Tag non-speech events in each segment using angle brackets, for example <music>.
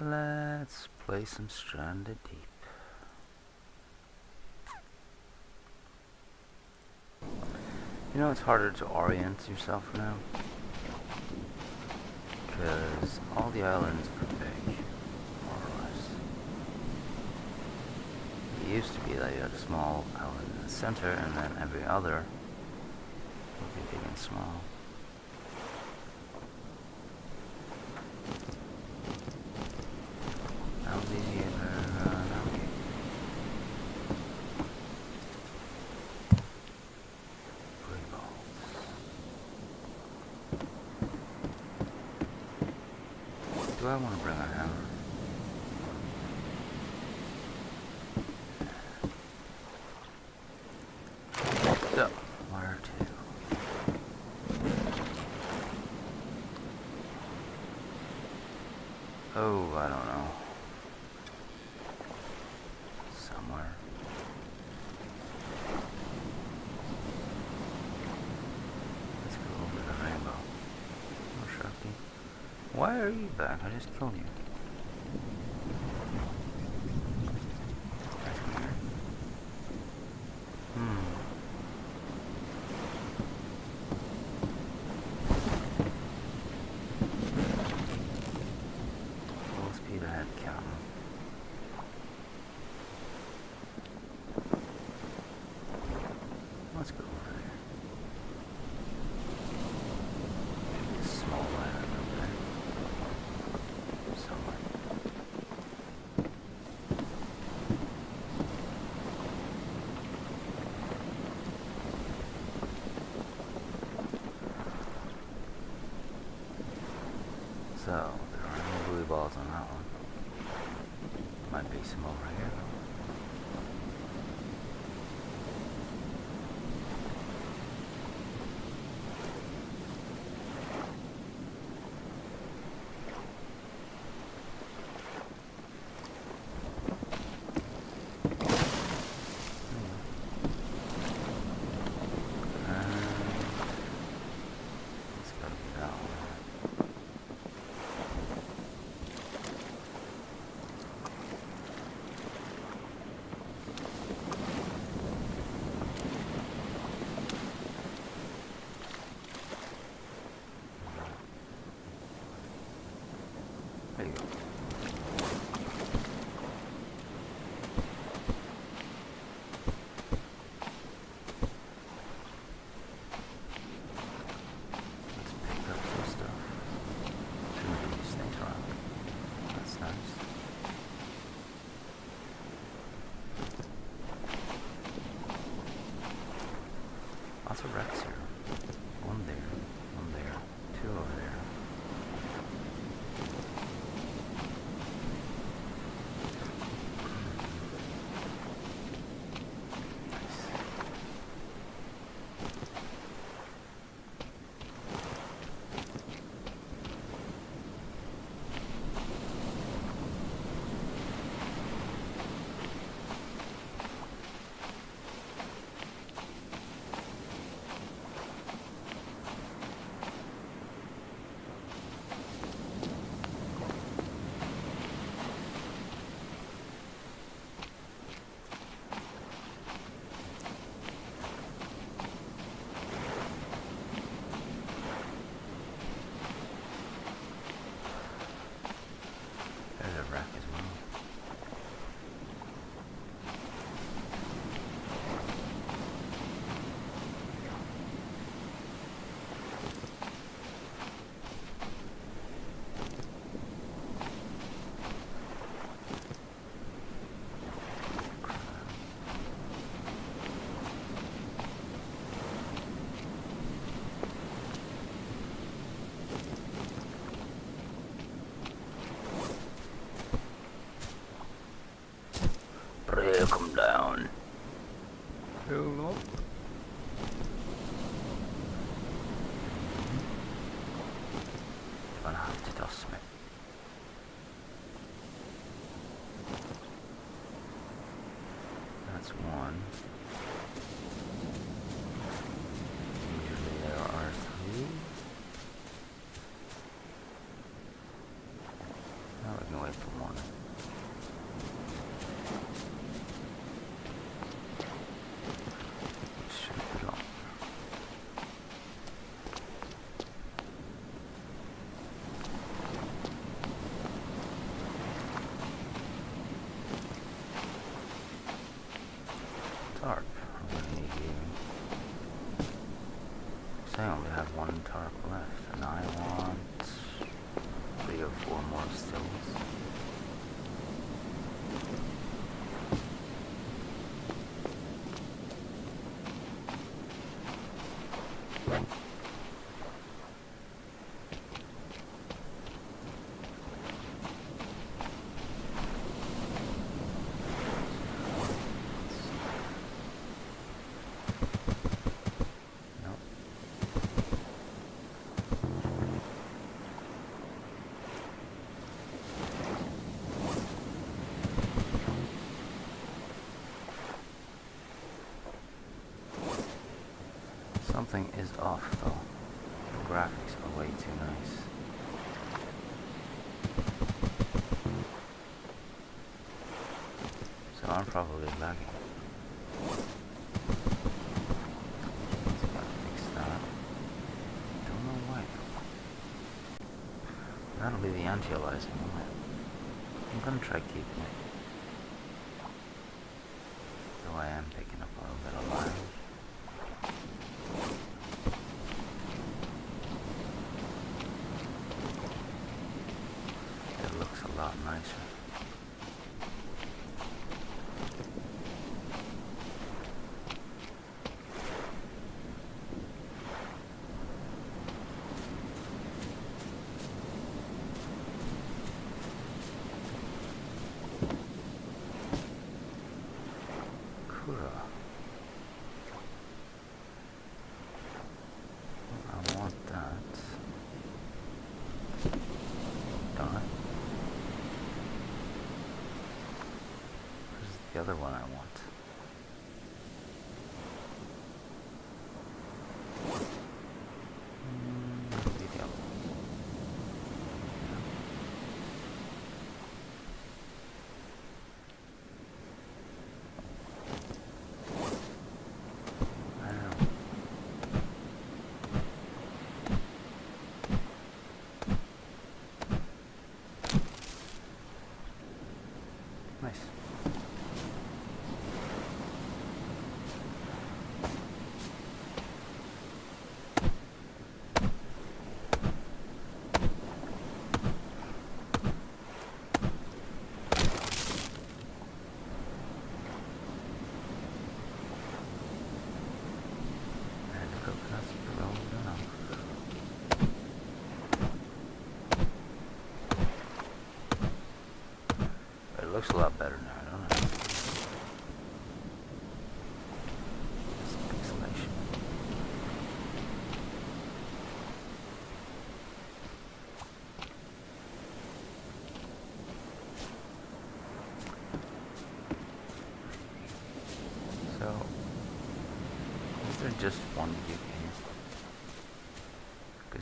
Let's play some Stranded Deep. You know it's harder to orient yourself now? Because all the islands are big, more or less. It used to be that you had a small island in the center and then every other would be big and small. Blue. Do I want to bring a hammer? So, where to? Oh, I don't know. Somewhere. Let's go over the rainbow. Oh, Sharky. Are? I just killed you. Something is off though. The graphics are way too nice. So I'm probably lagging. Fix that. Don't know why. That'll be the anti-aliasing, I'm gonna try otherwise.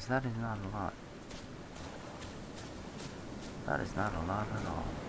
that is not a lot. That is not a lot at all.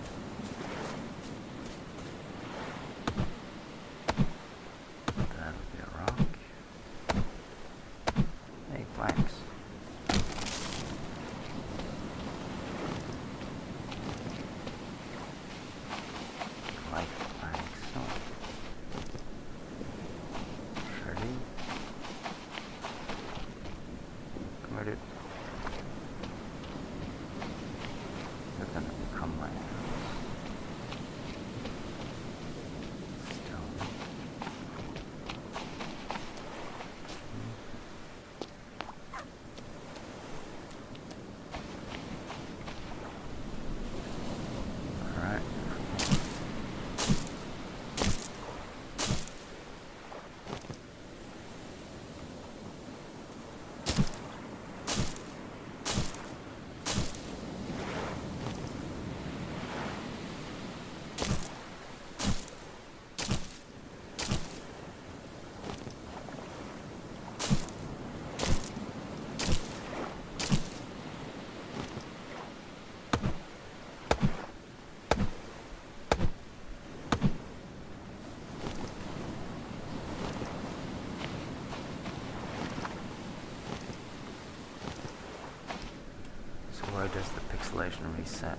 does the pixelation reset.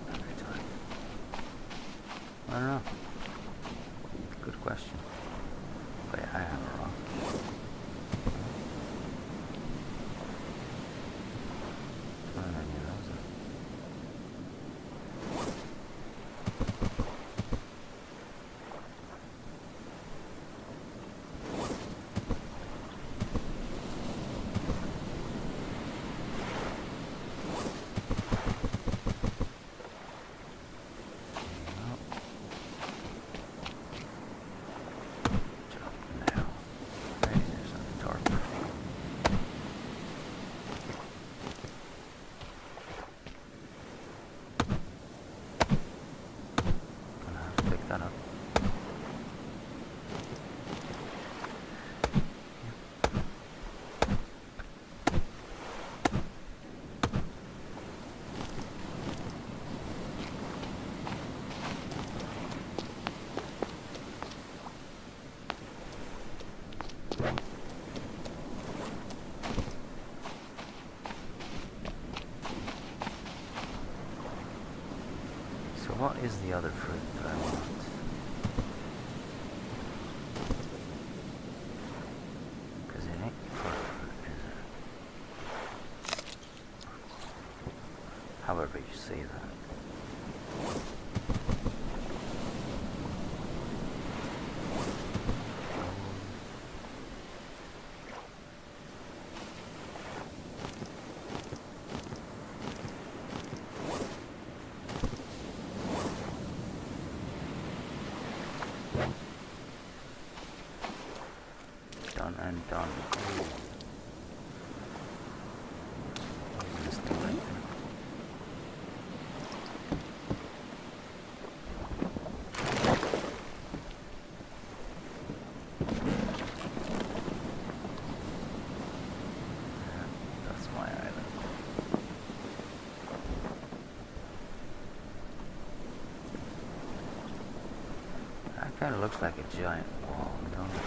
The other fruit that I want? Because it ain't fruit, is it? However you say that. Done and done. Ooh. This thing right there. Yeah, That's my island. That kind of looks like a giant wall, don't it?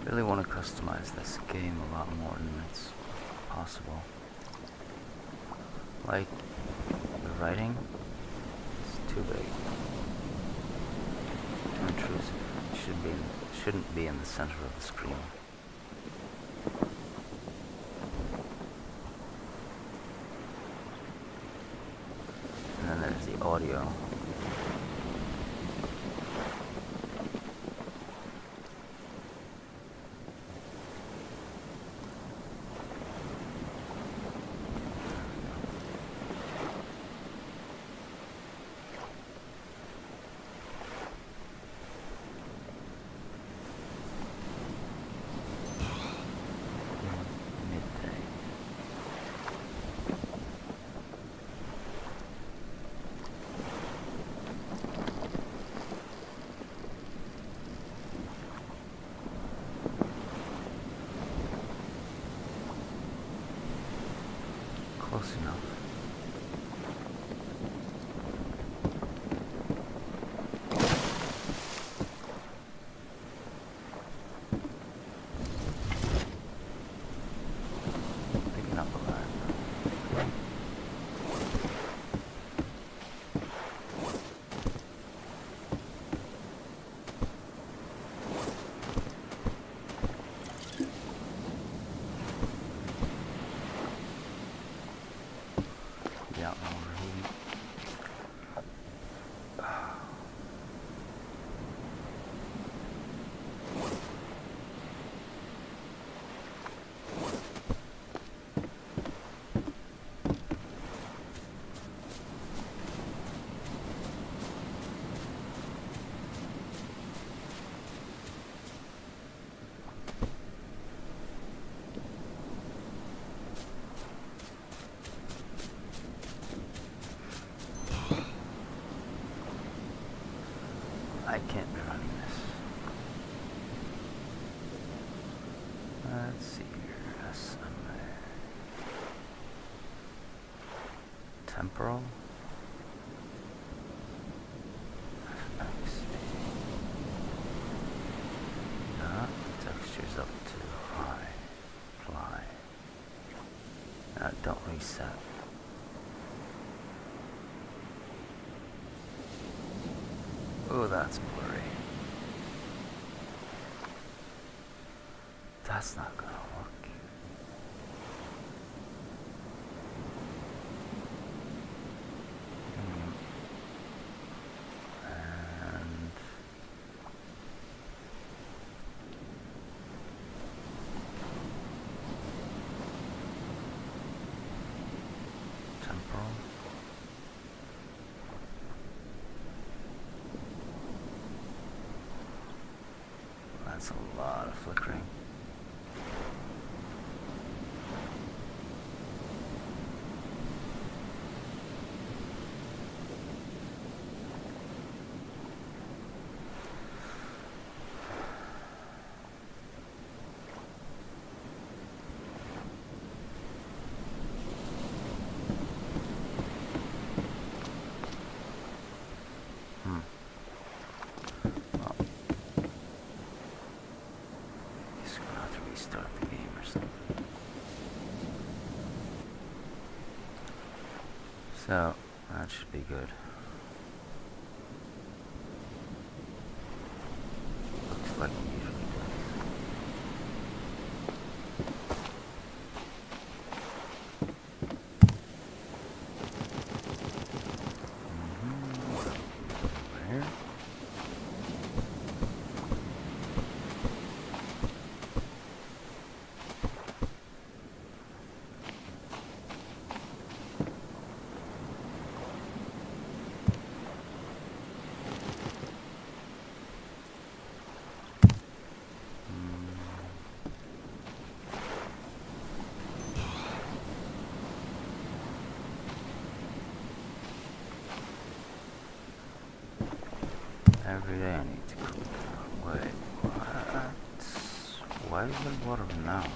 I really want to customize this game a lot more than it's possible. Like, the writing, it's too big. Intrusive. Should be in, shouldn't be in the center of the screen. Oh. That's not gonna work. Hmm. And temporal. That's a lot of flickering. Restart the game or something. So, that should be good. Looks like it usually does. Mhm, what else is over here? Every day I need to down. Wait, what? Why is there water now?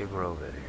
There's going to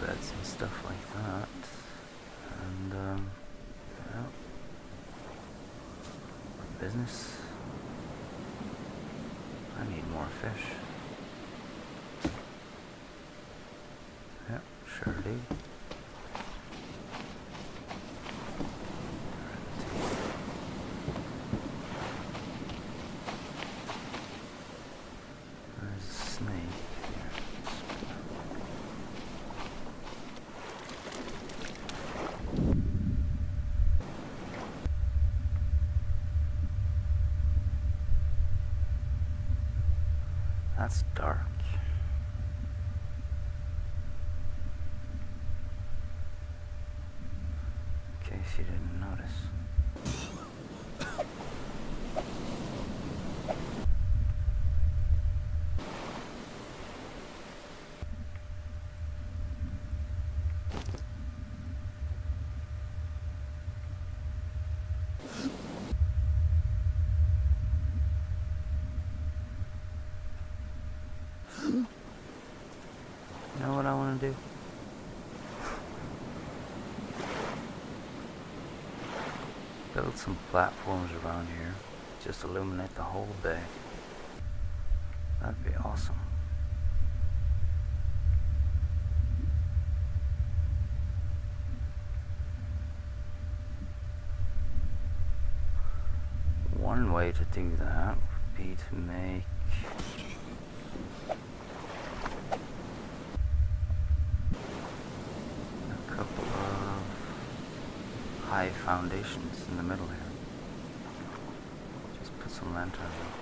beds and stuff like that. And, um, yeah. Business. I need more fish. Yep, sure do. There's a snake there. That's dark. In case you didn't notice. You know what I want to do? Build some platforms around here. Just illuminate the whole bay. That'd be awesome. One way to do that would be to make a couple of high foundations in the middle here. Just put some lanterns up.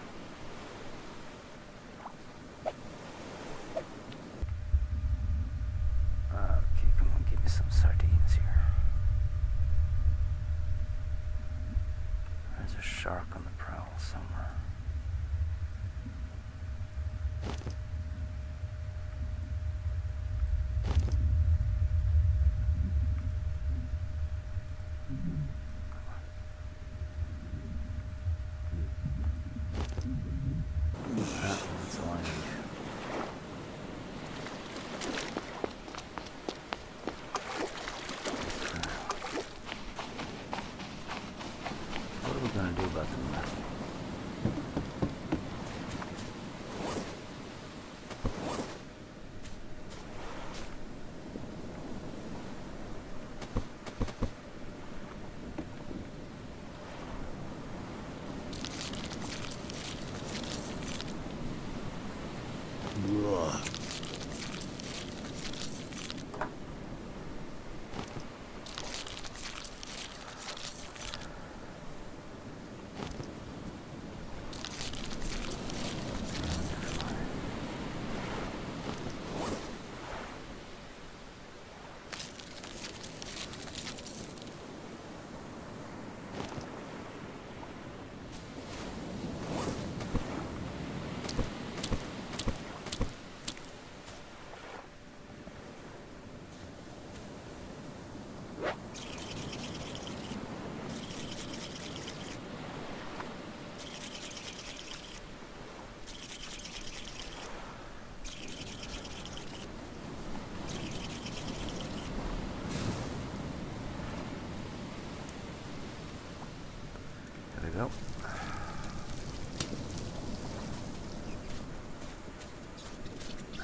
Go.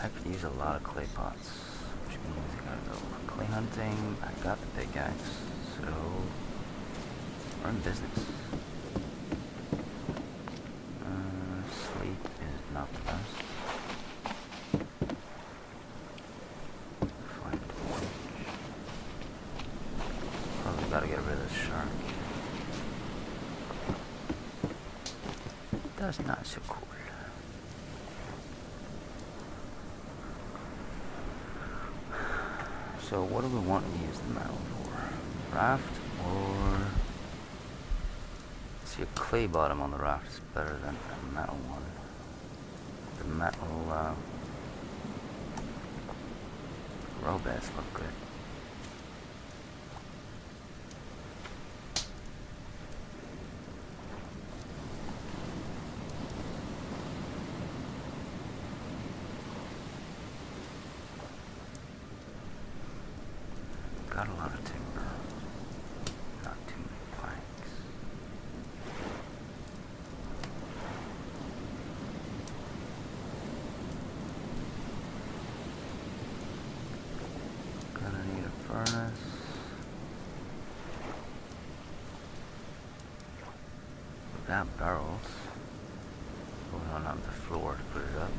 I could use a lot of clay pots, which means I gotta go clay hunting. I got the big axe, so we're in business. Uh, sleep is not the best. Find a witch. Probably gotta get rid of this shark. That's not so cool. So what do we want to use the metal for? Raft or... See a clay bottom on the raft is better than a metal one. The metal uh, row beds look good. Got a lot of timber. Not too many planks. Gonna need a furnace. We got barrels. Going on up the floor to put it up.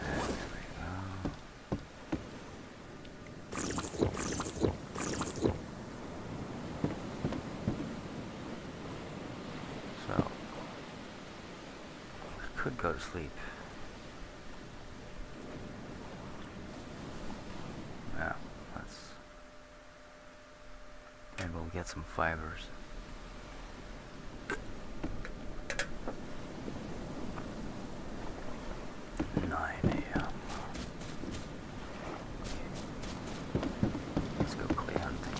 There we go. So, I could go to sleep. Yeah, let's. Maybe we'll get some fibers. Nine a.m. Let's go clay hunting.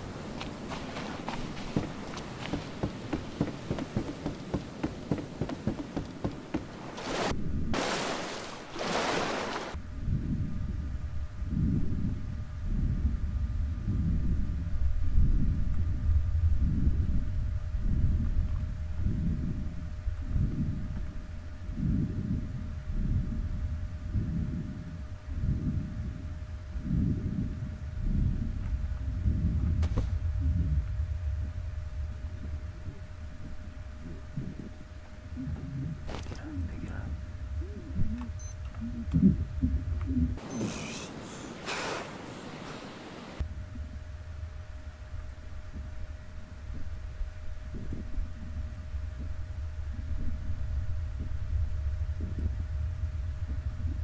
Pick it up, pick it up.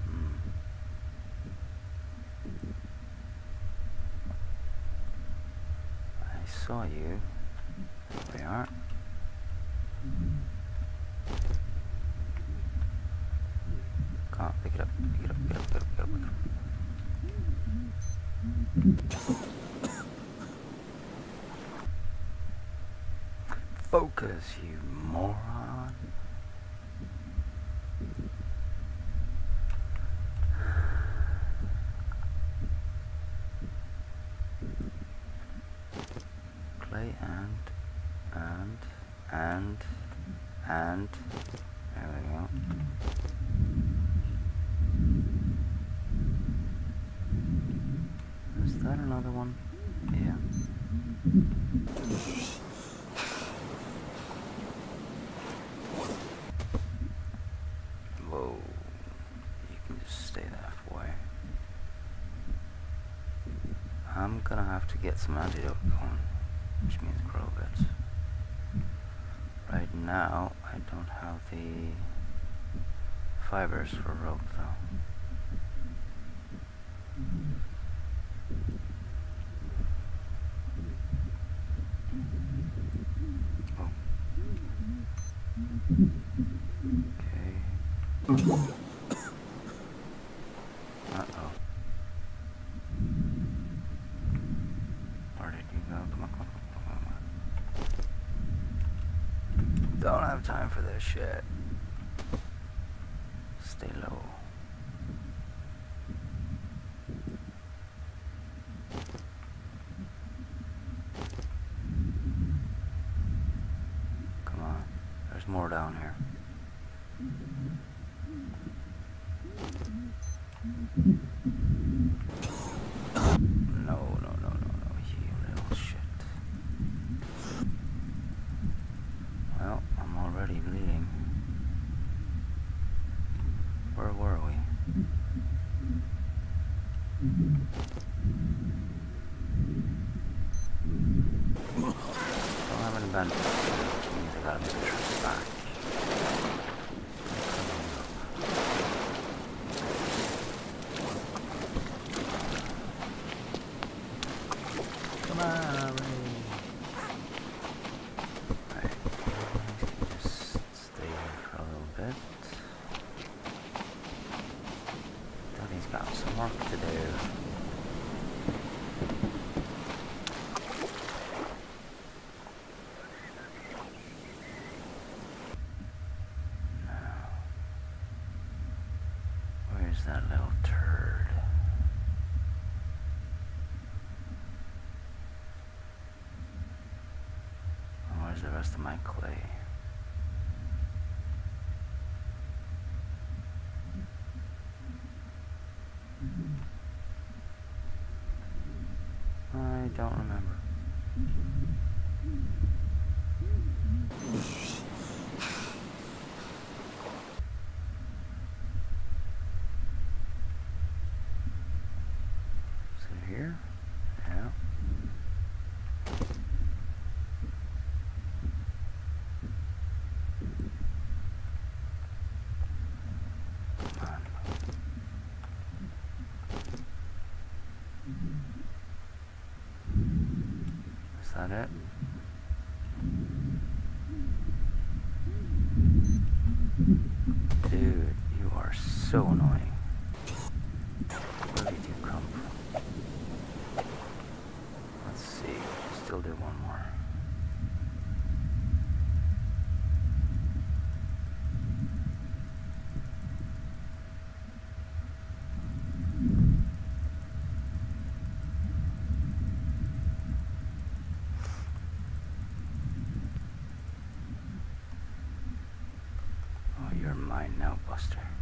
Hmm. I saw you. There we are. Come on, pick it up, pick it up, pick it up, pick it up, pick it up, pick it up. Focus, you moron. Clay and, and, and, and, there we go. Is that another one? Yeah. Whoa. You can just stay that way. I'm gonna have to get some antidote going, which means grow bits. Right now, the fibers for rope though. Oh. Okay. <coughs> Uh-oh. Don't have time for this shit. Stay low. Come on. There's more down here. No, no, no, no, no, you little shit. Well, I'm already bleeding. Where were we? Don't have any bandages, which means I gotta make a trip back. Come on, Ray. Alright, just stay here for a little bit. Daddy's got some work to do. Now, where's that little turd? Of my clay? I don't remember. Is it here? Yeah. Come on. Is that it? Dude, you are so annoying. Where did you come from? Let's see. Still do one more. Oh, you're mine now, Buster.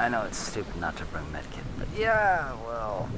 I know it's stupid not to bring medkit, but yeah, well...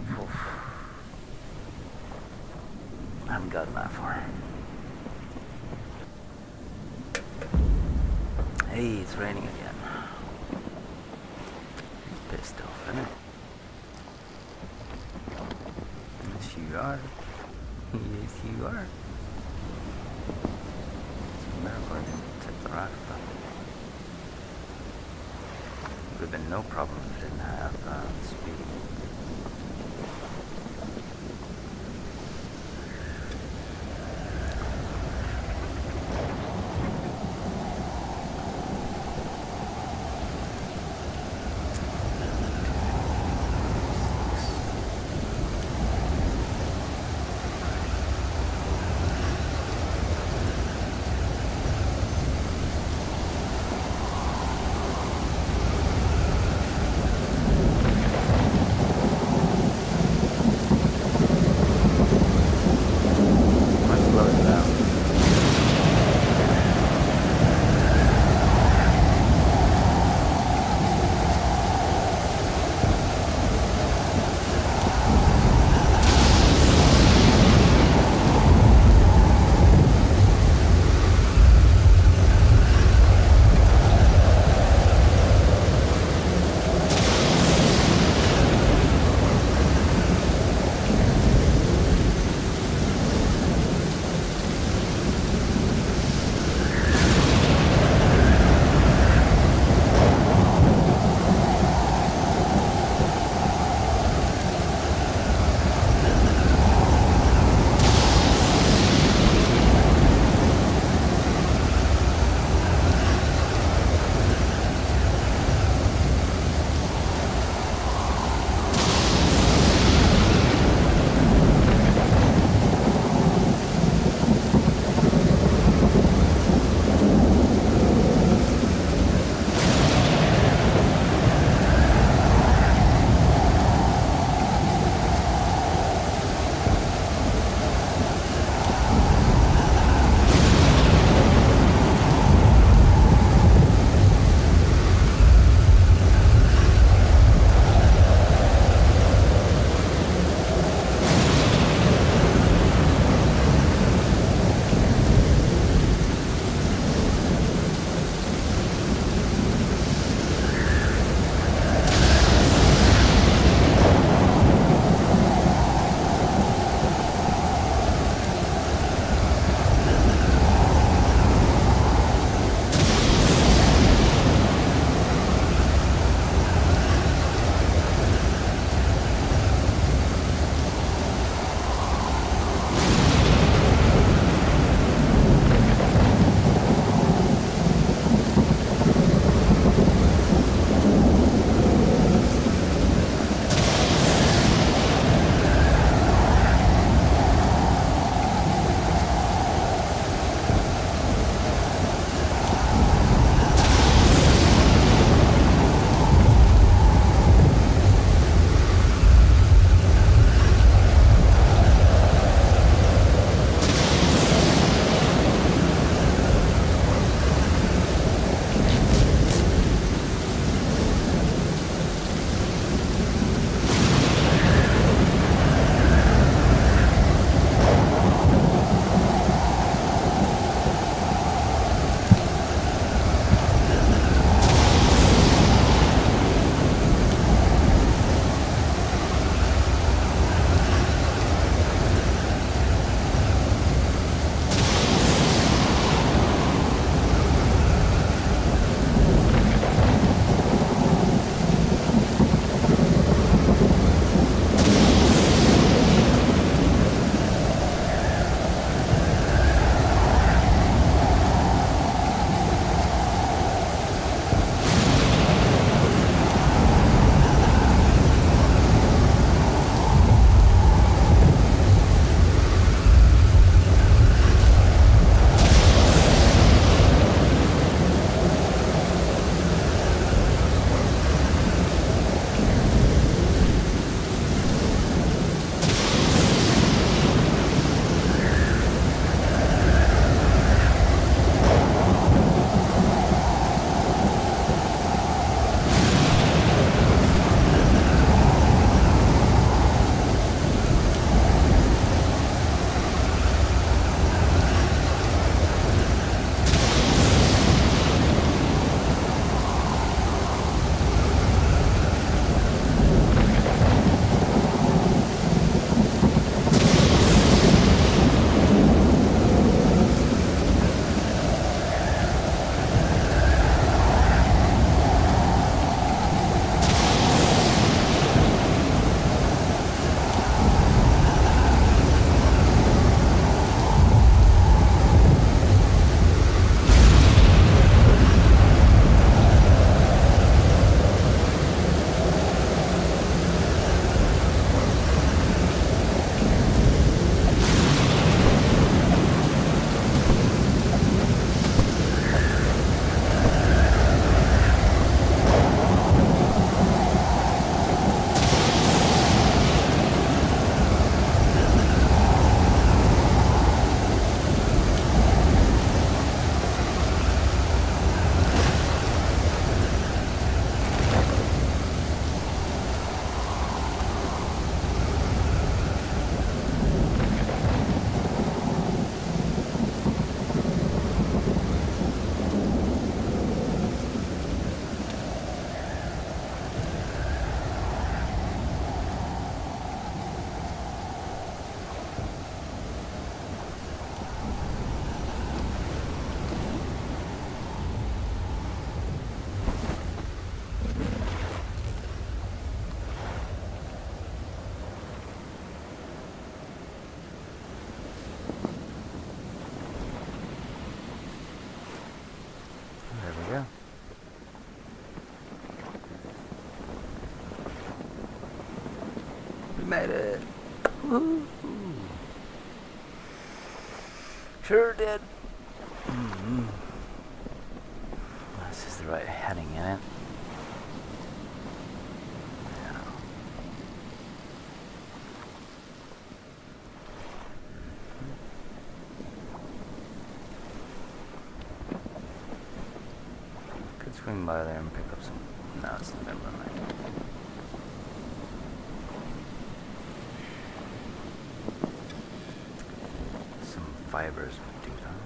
I would do that.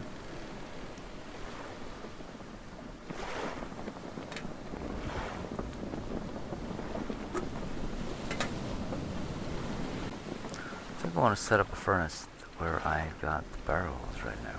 I want to set up a furnace where I got the barrels right now.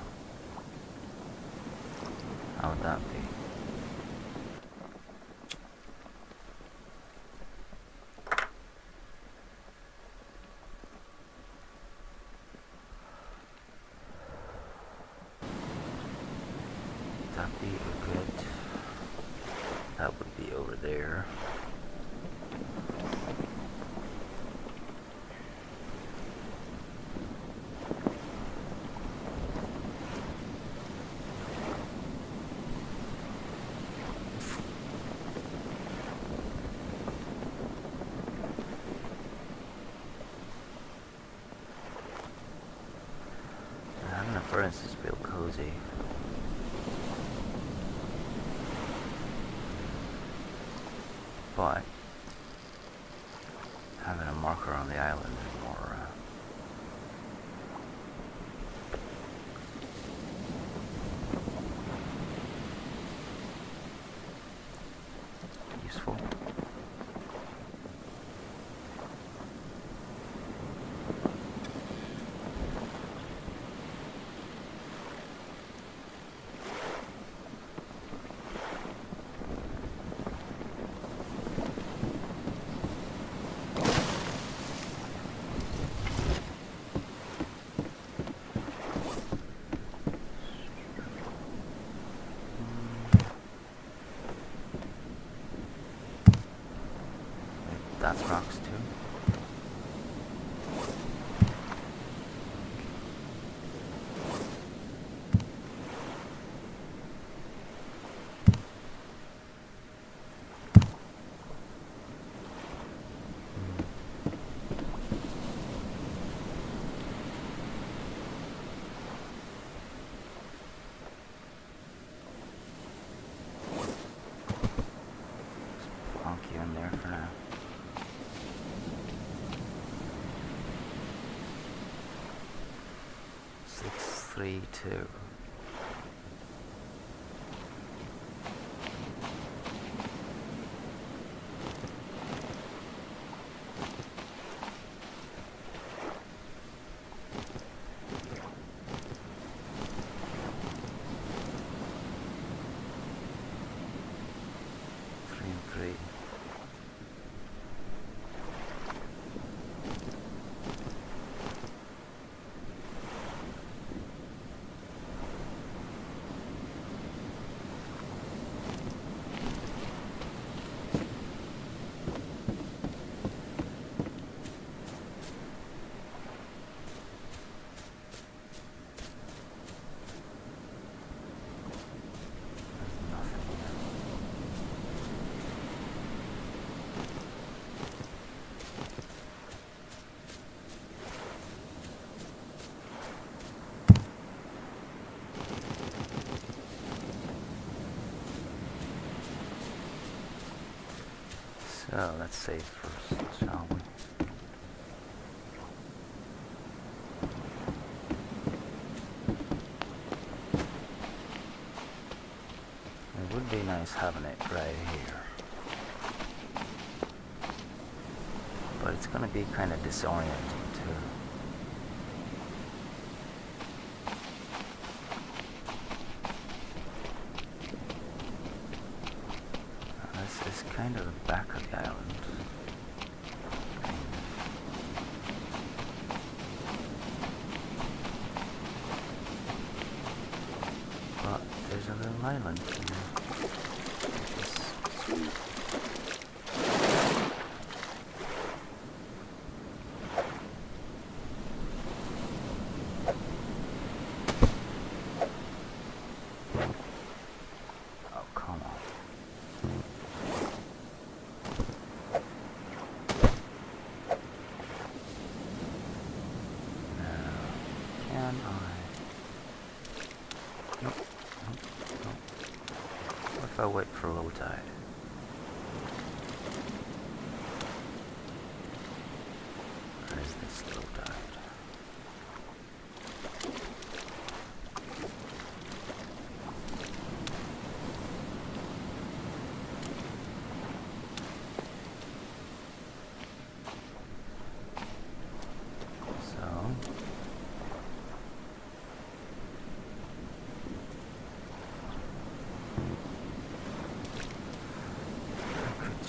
three, two. Oh, let's save first, shall we? It would be nice having it right here. But it's going to be kind of disorienting.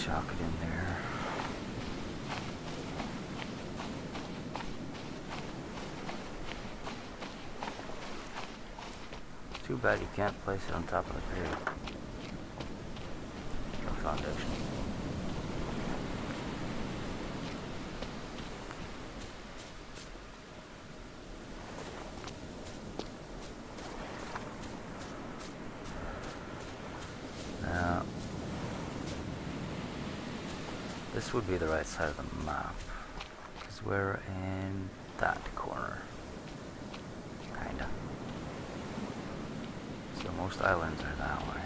It in there. Too bad you can't place it on top of the grave. of the map. Because we're in that corner. Kinda. So most islands are that way.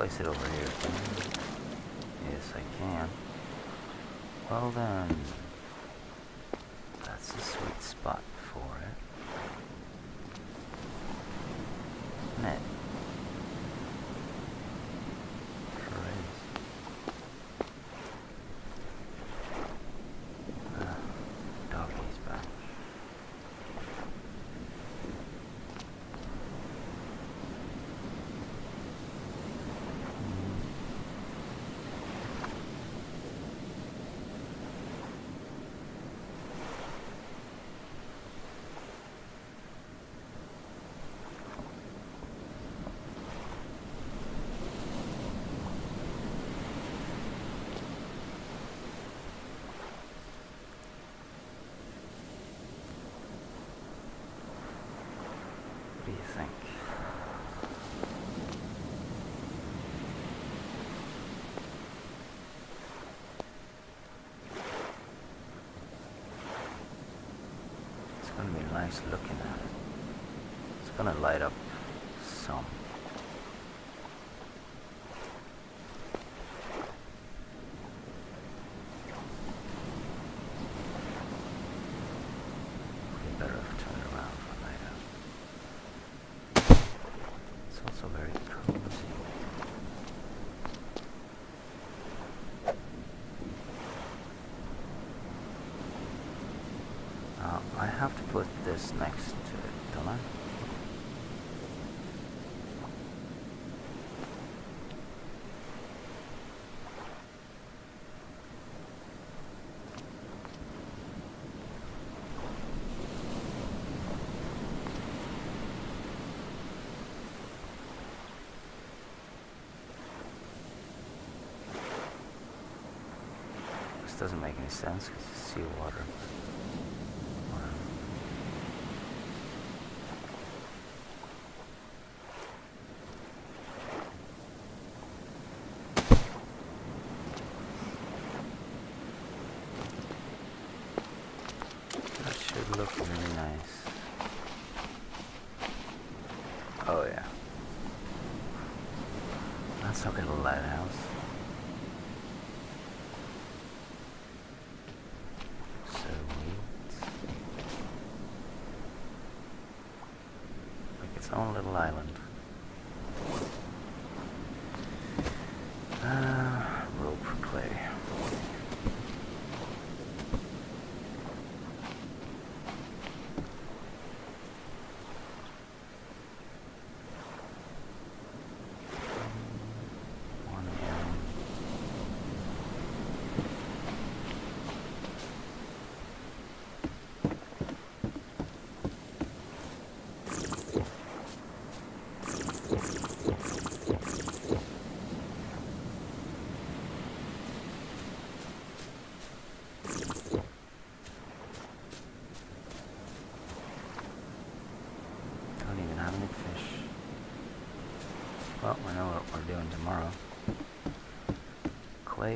place it over here. Yes, I can. Well then. nice looking at it. It's gonna light up doesn't make any sense because it's seawater.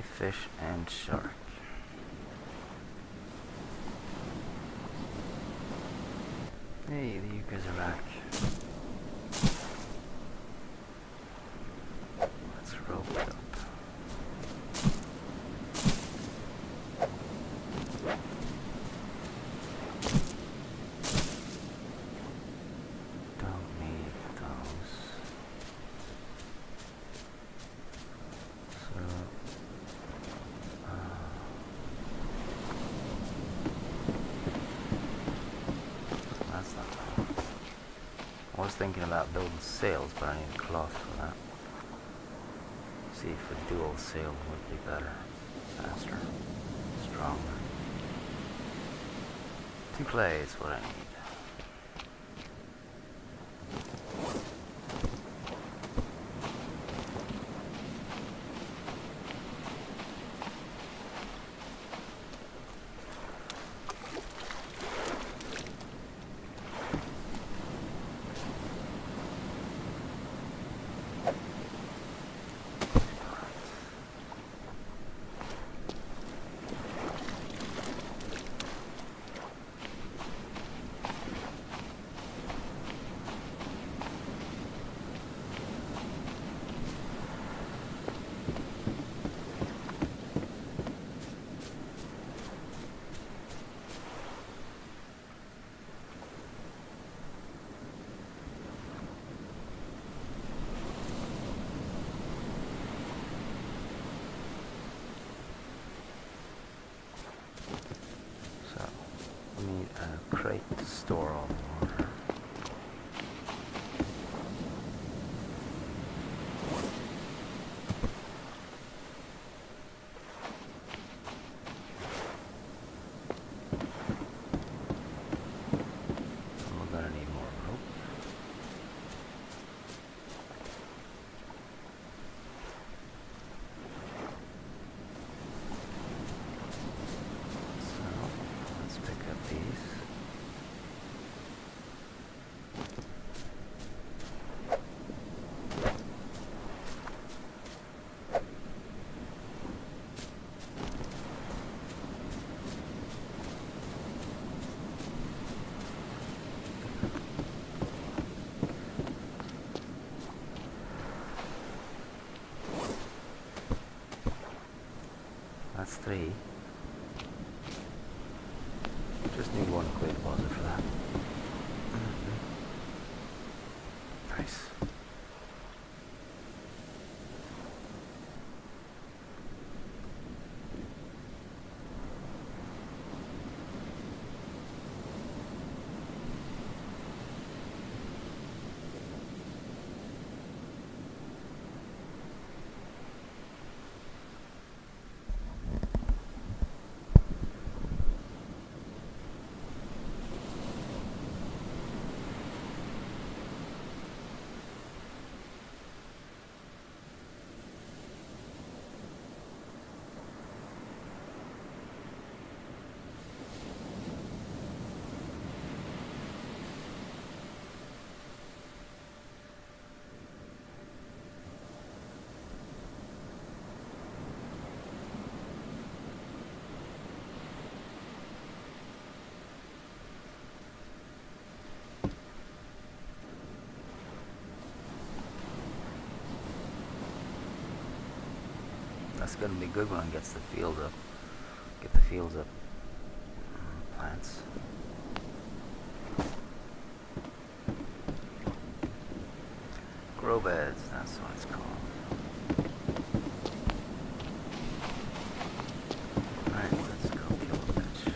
Fish, and shark. Hey, the Yuccas are back. Let's rope it up. Don't need those. So, uh, that's not bad. I was thinking about building sails, but I need cloth for that. See if a dual sail would be better, faster, stronger. Two clay is what I need. 3 That's gonna be good when it gets the field up. Get the fields up. Plants. Grow beds, that's what it's called. Alright, let's go kill a bitch.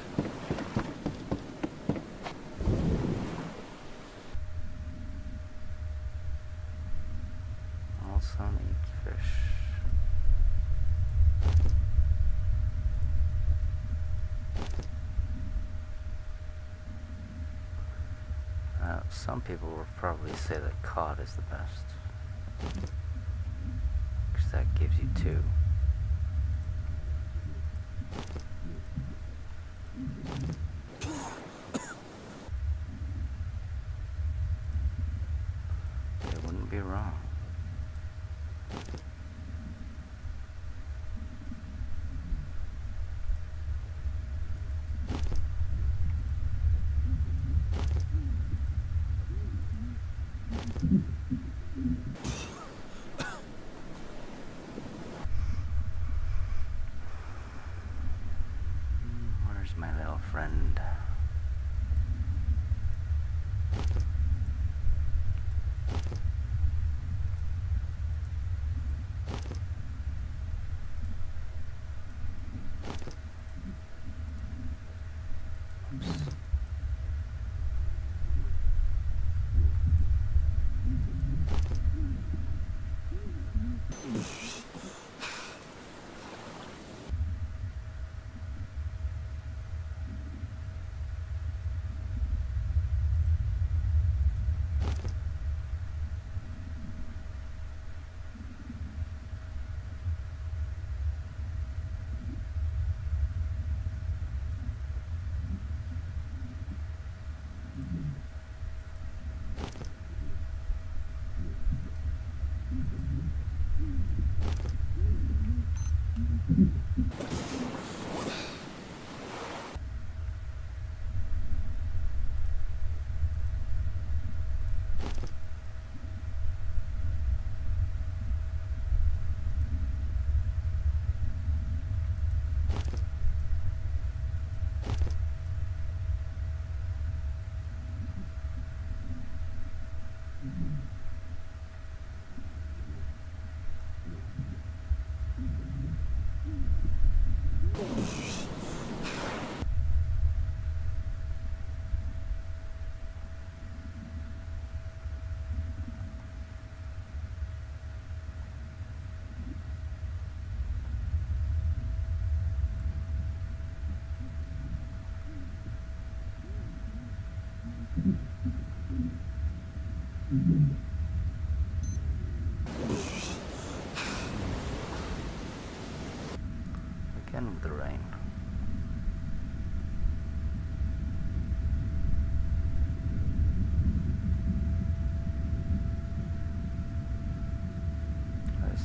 Also need fish. Uh, some people will probably say that cod is the best. Because that gives you two.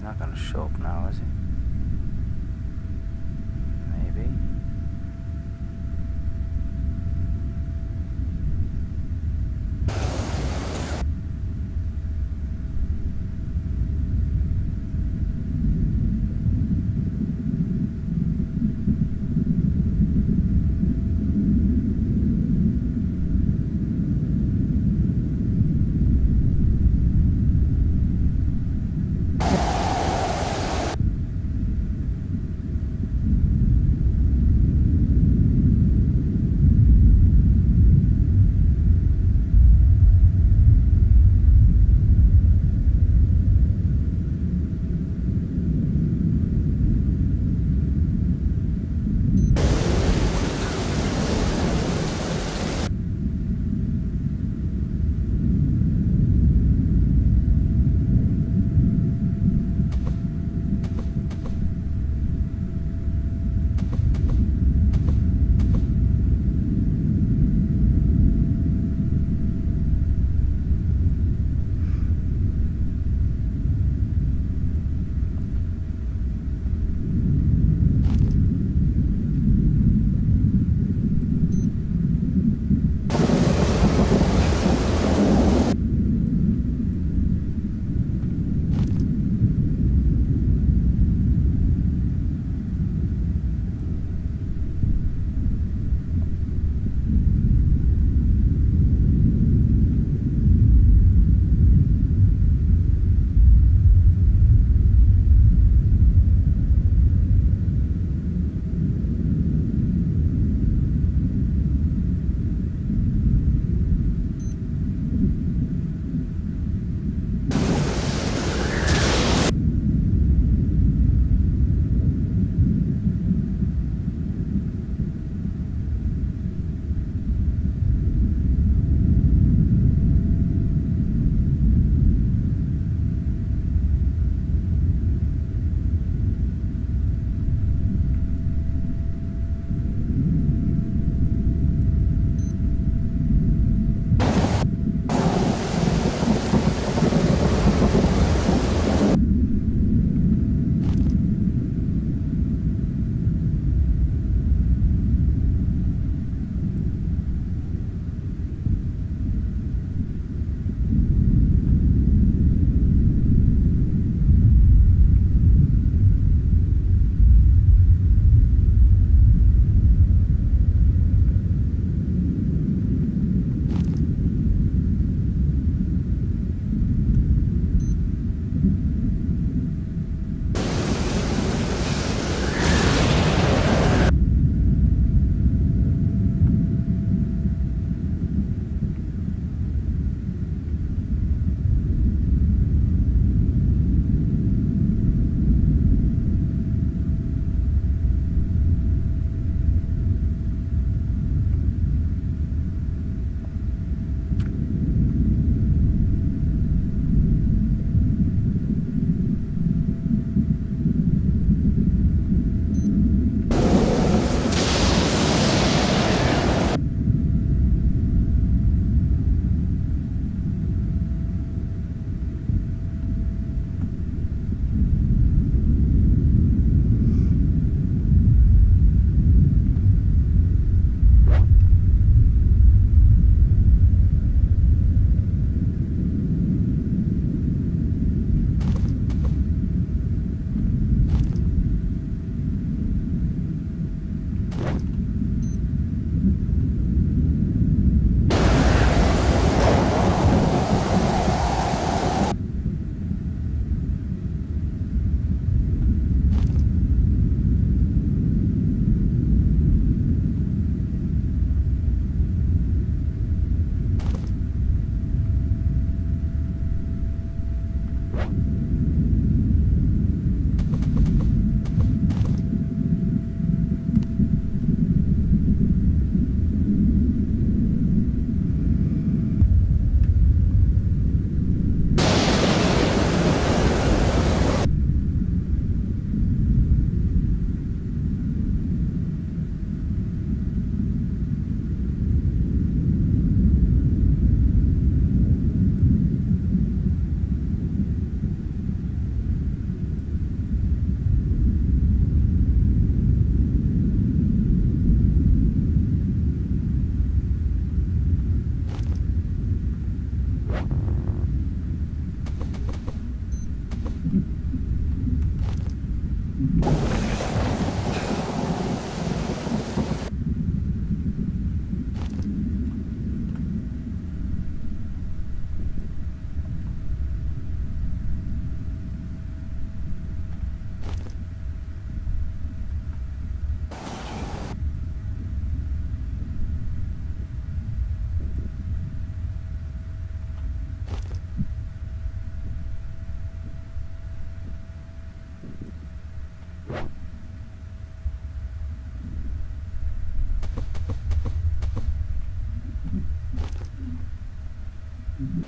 Not gonna show up now, is it?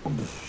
So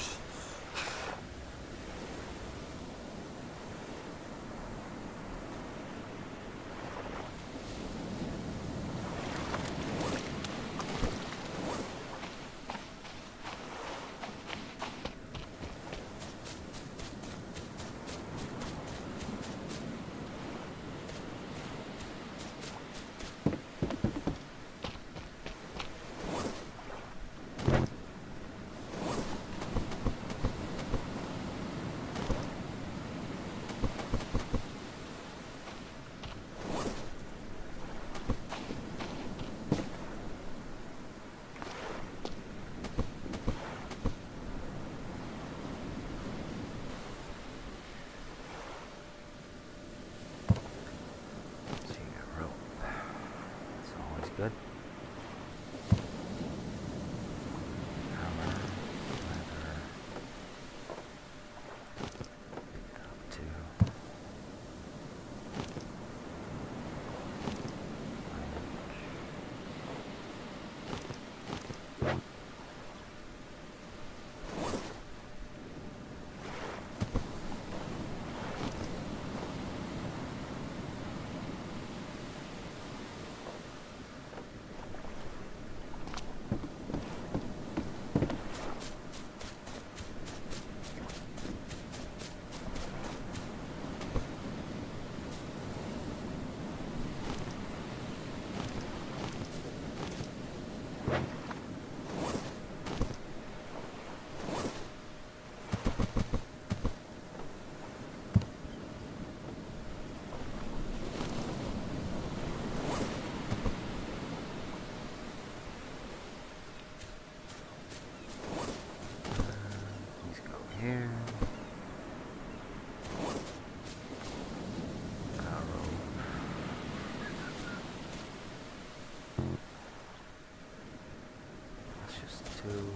That's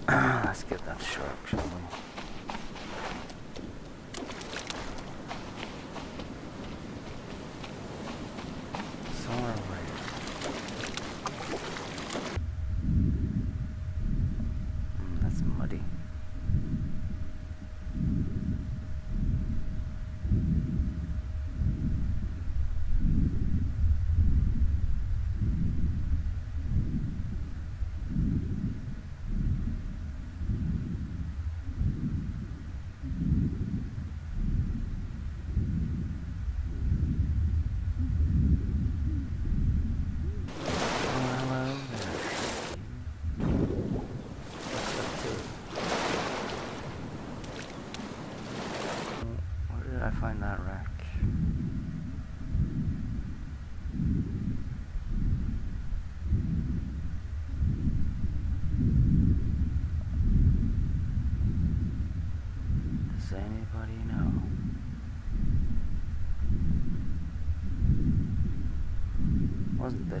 <clears throat> Let's get that shot.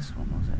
this one was it?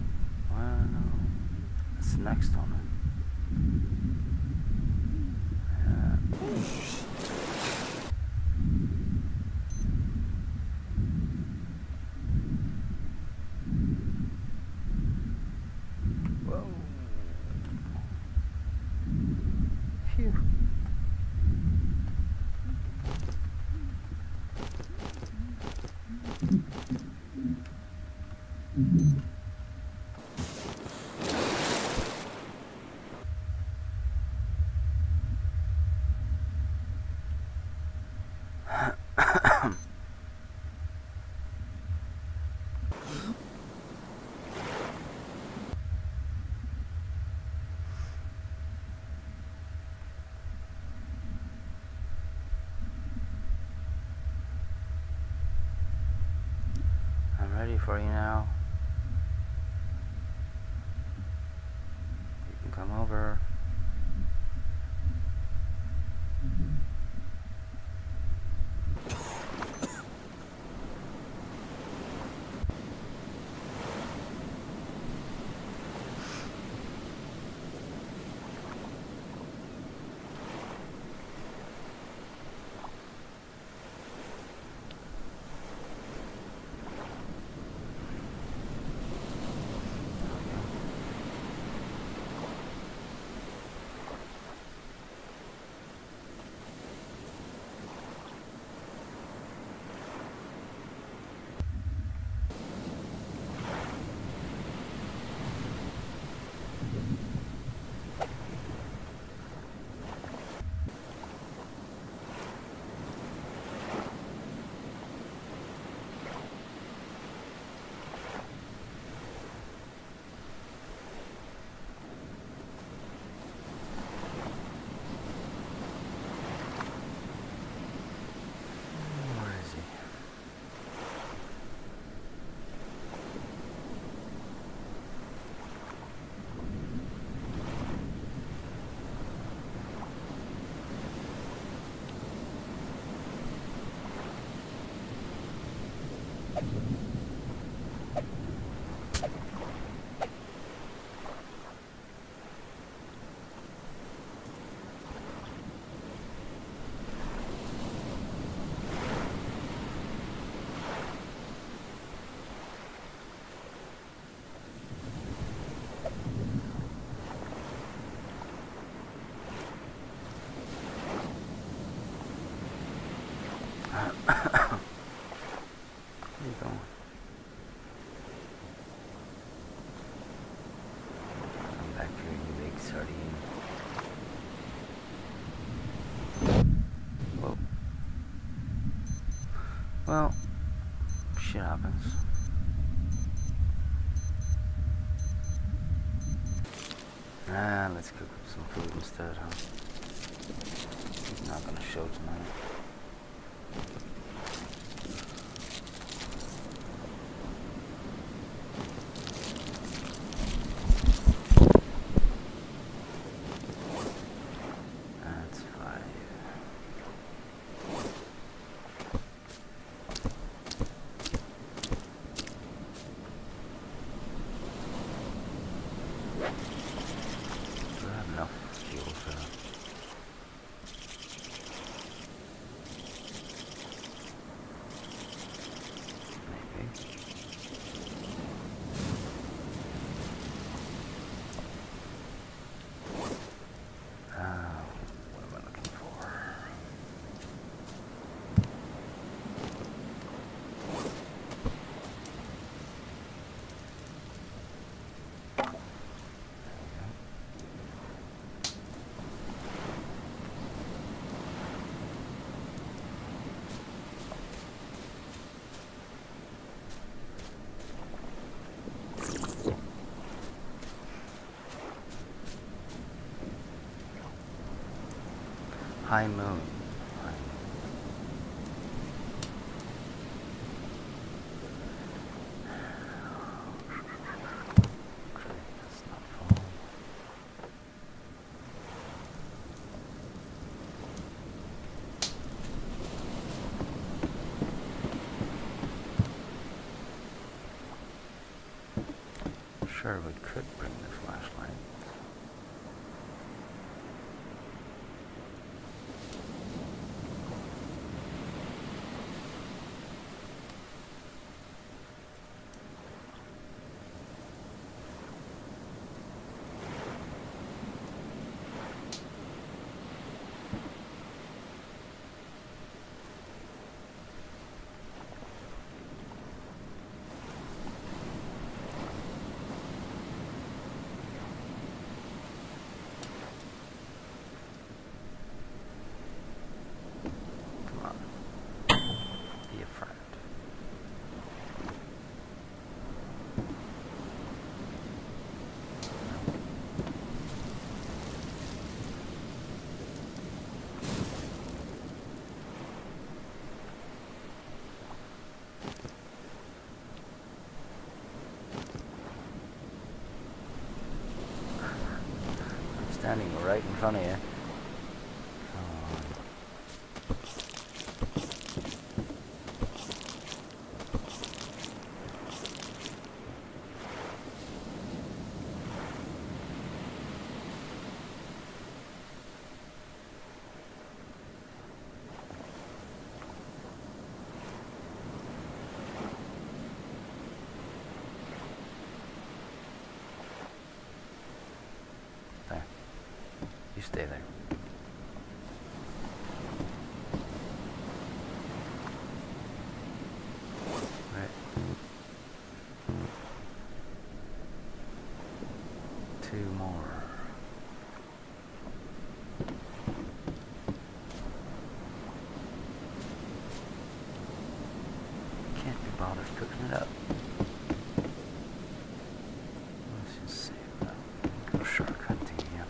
Where you going? Come back here, you big sardine. Whoa. Well. High moon. Sure, we could bring the flashlight. Come on. Be a friend. I'm standing right in front of you. Come on. There. You stay there. Right. Two more. Can't cooking it up. Let's just save. Go shark hunting again.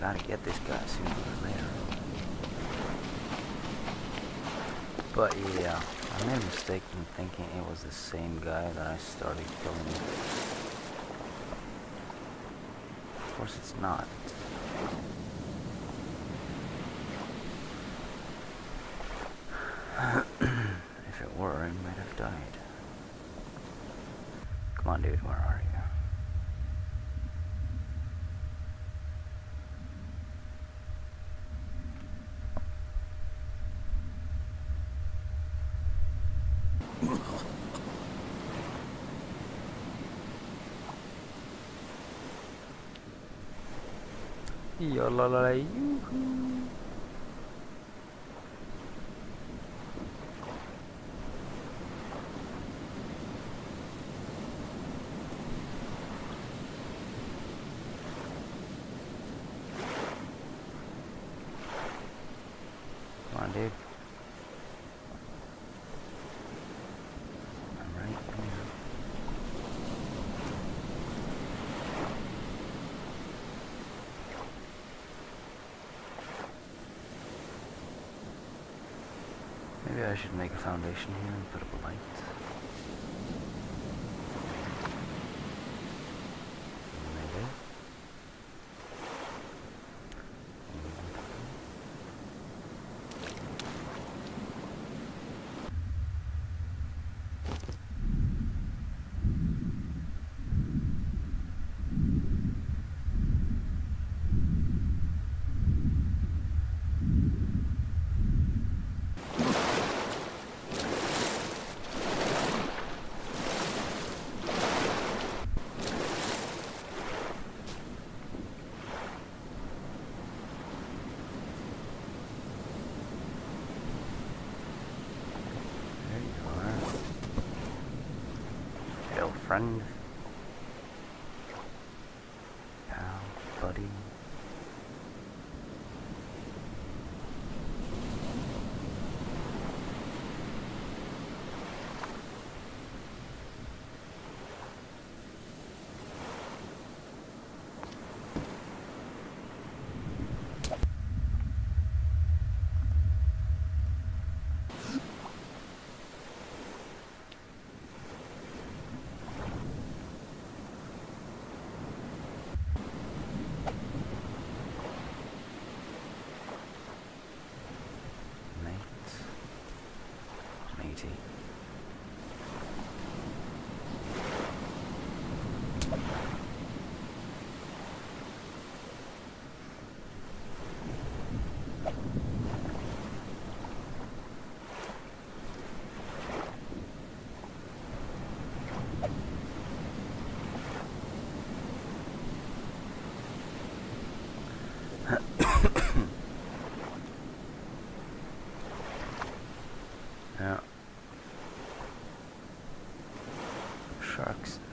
Gotta get this guy sooner or later. But yeah, I made a mistake in thinking it was the same guy that I started killing. Of course it's not. if it were, he might have died. Come on, dude, where are you? Yolalala, yoo-hoo. Come on, dude. I'm right here. Maybe I should make a foundation here and put up a light. Maybe. There you are. Hello, friend. Pal, buddy.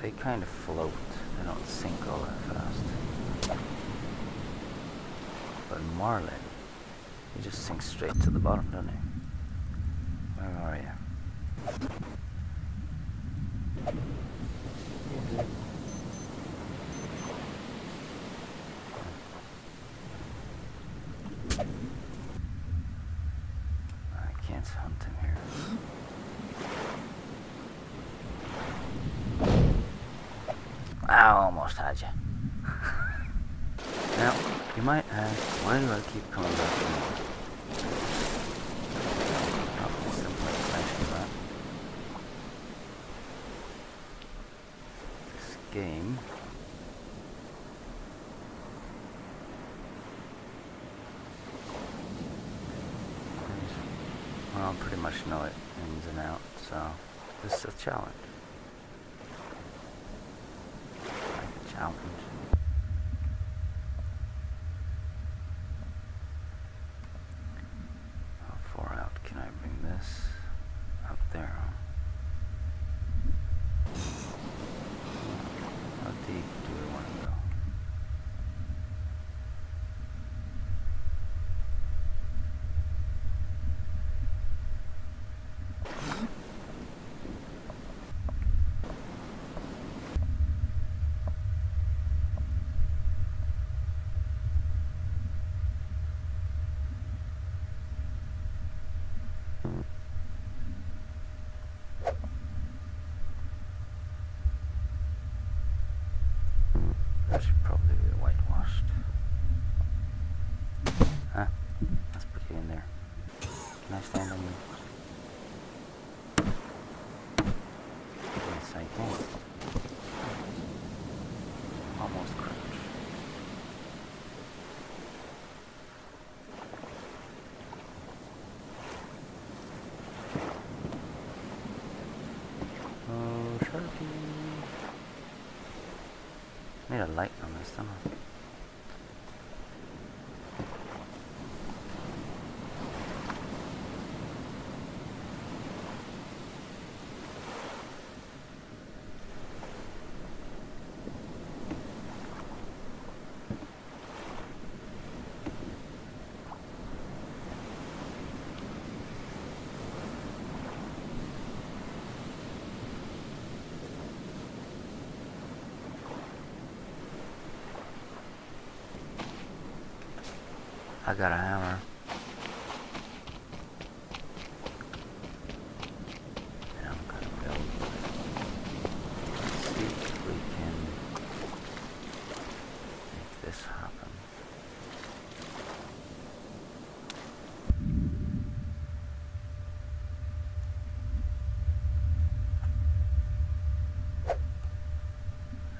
They kind of float. They don't sink all that fast. But marlin, he just sinks straight to the bottom, doesn't he? Where are you? I can't hunt him here. I you. <laughs> now, you might ask, why do I keep coming back for that. This game well, I pretty much know it ins and out, so this is a challenge. Like a challenge. How far out can I bring this? Up there. huh? How deep do we want to go? That should probably be whitewashed. Huh? Let's put you in there. Can I stand on you? Yes, I can. Almost crouch. Sharky. Made a light on this, don't I? I got a hammer. And I'm gonna build. Let's see if we can make this happen.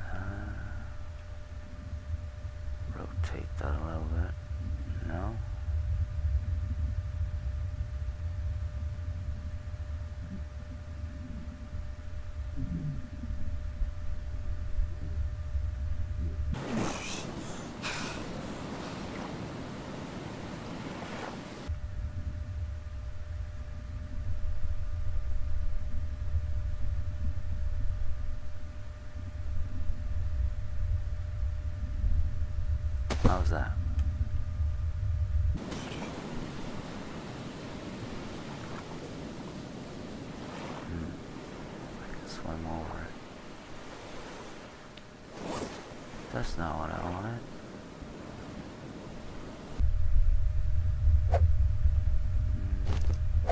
Uh, rotate that a little bit. No. How's that? Hmm. I can swim over it. That's not what I wanted. Hmm.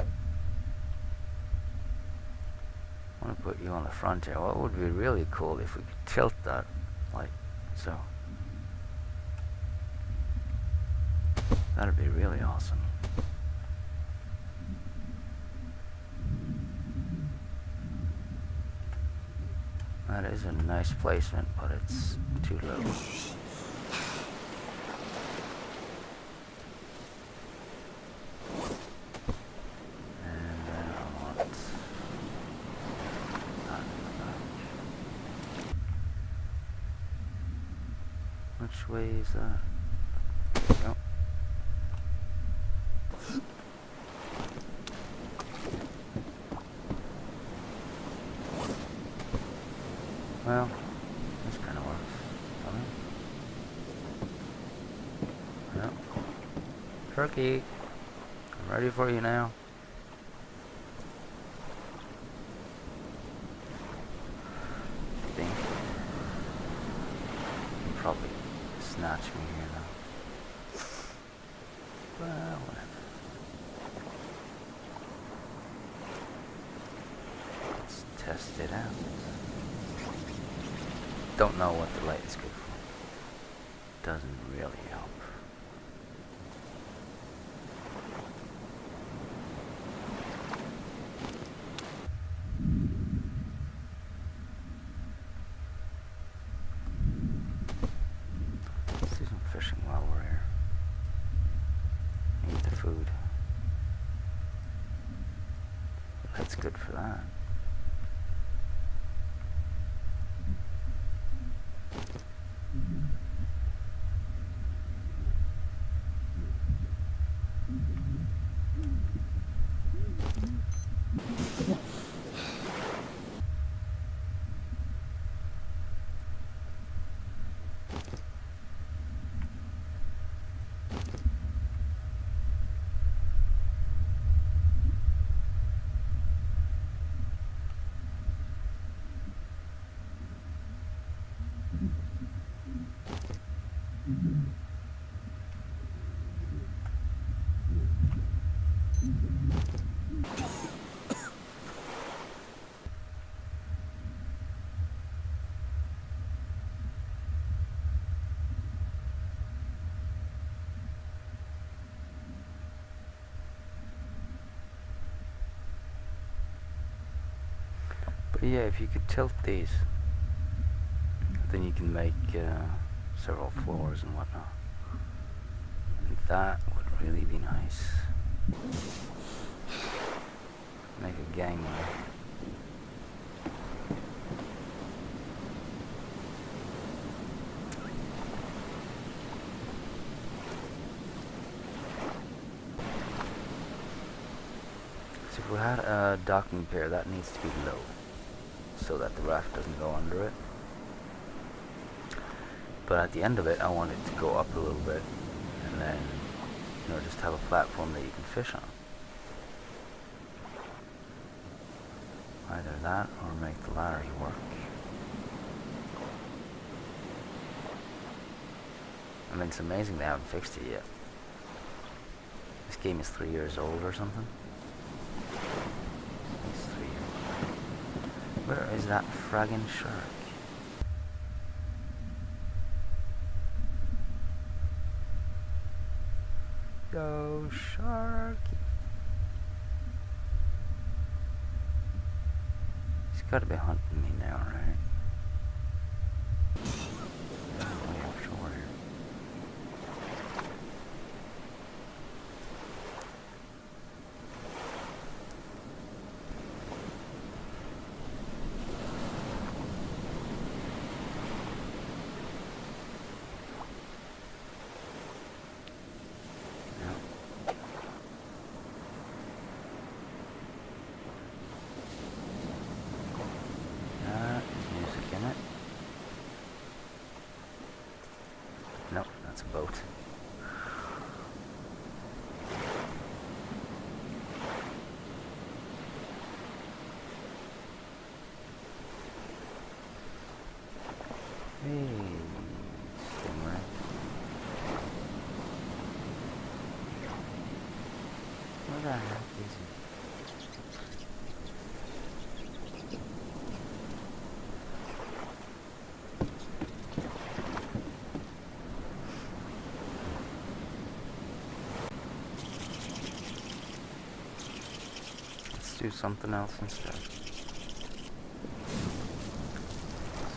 I want to put you on the front here. What would be really cool if we could tilt that, like so. That'd be really awesome. That is a nice placement, but it's too low. Turkey, I'm ready for you now. I think. He'll probably snatch me here now. Well, whatever. Let's test it out. Don't know what the light is good for. Doesn't really help. Let's do some fishing while we're here. Eat the food. That's good for that. But yeah, if you could tilt these, then you can make uh, several floors and whatnot. And that would really be nice. Make a gangway. So if we had a docking pier, that needs to be low so that the raft doesn't go under it. But at the end of it, I want it to go up a little bit and then, you know, just have a platform that you can fish on. Either that or make the ladders work. I mean, it's amazing they haven't fixed it yet. This game is three years old or something. It's three years Where is that fragging shark? Go sharky. He's gotta be hunting me now, right? do something else instead.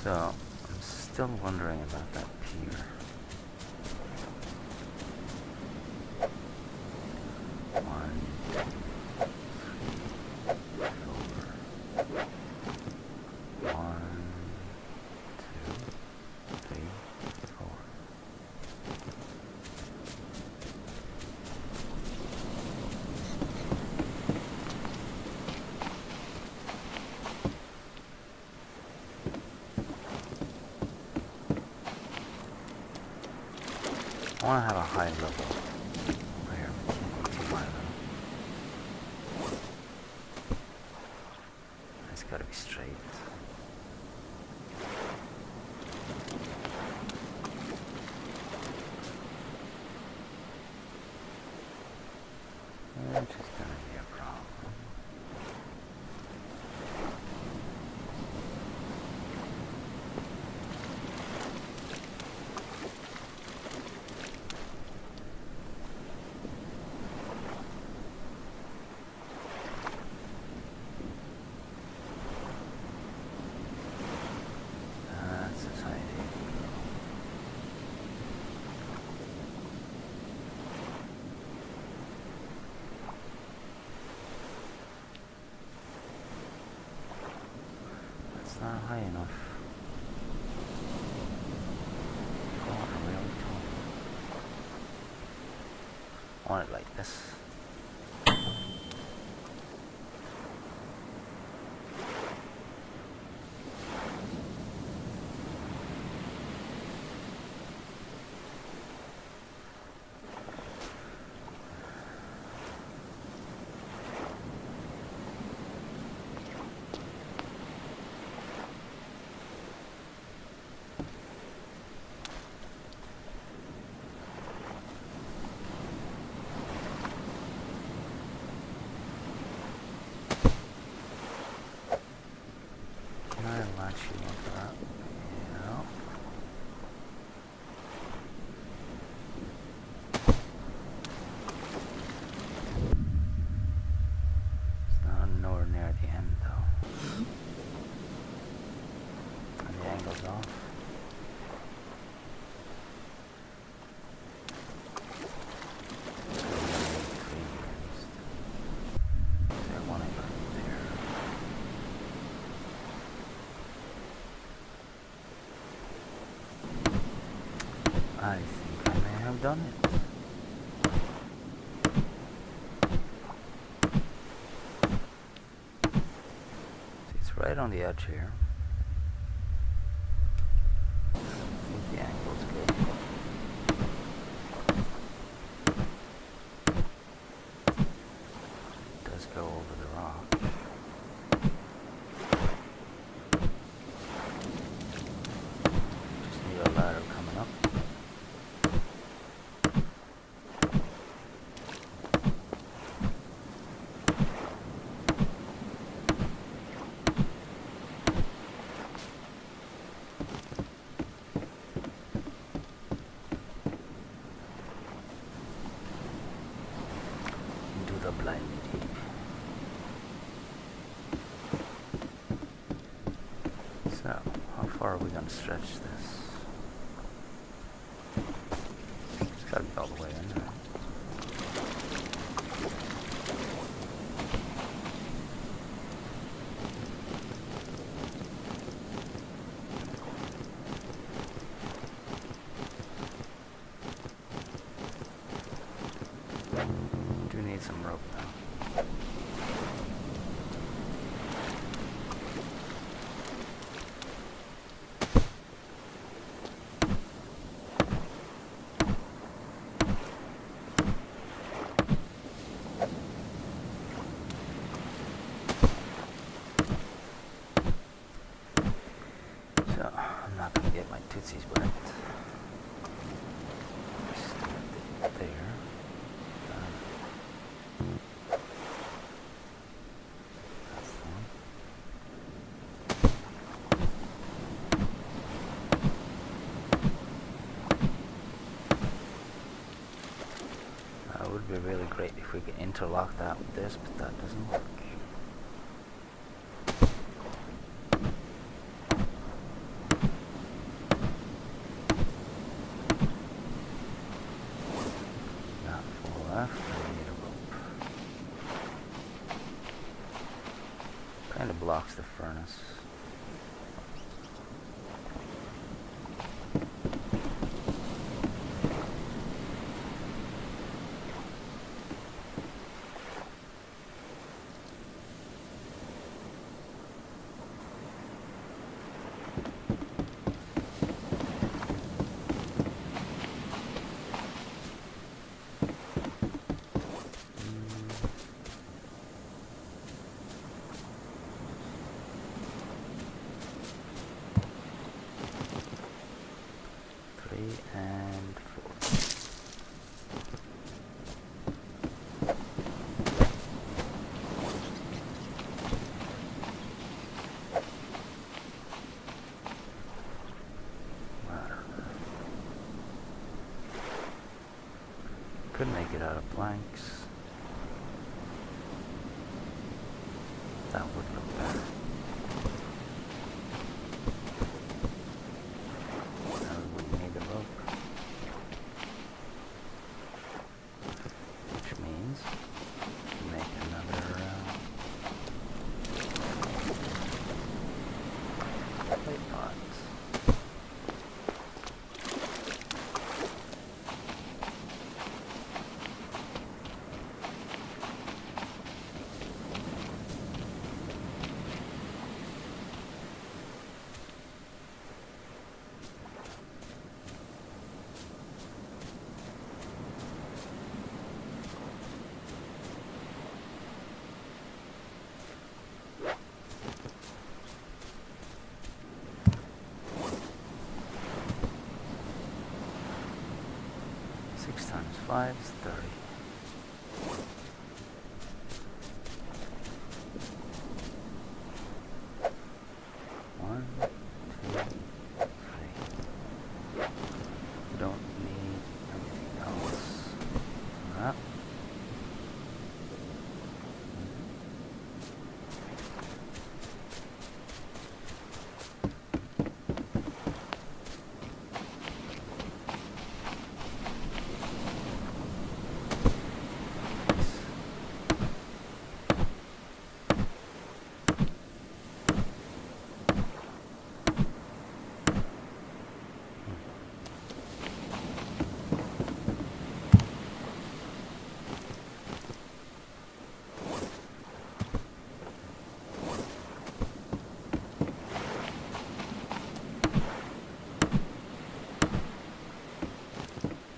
So, I'm still wondering about that 上海の I think I may have done it. It's right on the edge here. stretch. great if we could interlock that with this, but that doesn't work. kind of blocks the furnace. It out of planks. That would look better. Now we need the rope. Which means make another uh, plate pot. Five thirty. One, two, three. Don't need anything else. That.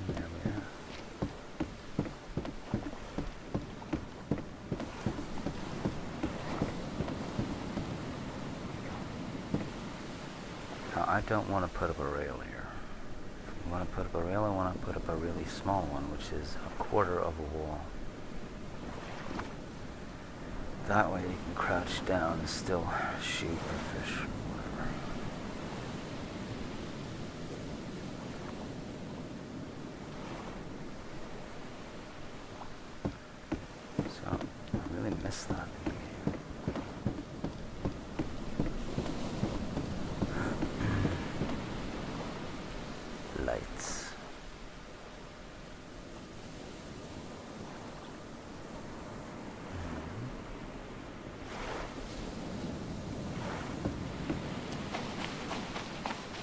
There we are. Now, I don't want to put up a rail here. I want to put up a rail, I want to put up a really small one, which is a quarter of a wall. That way you can crouch down and still shoot or fish, whatever. So, I really missed that in the game. Lights.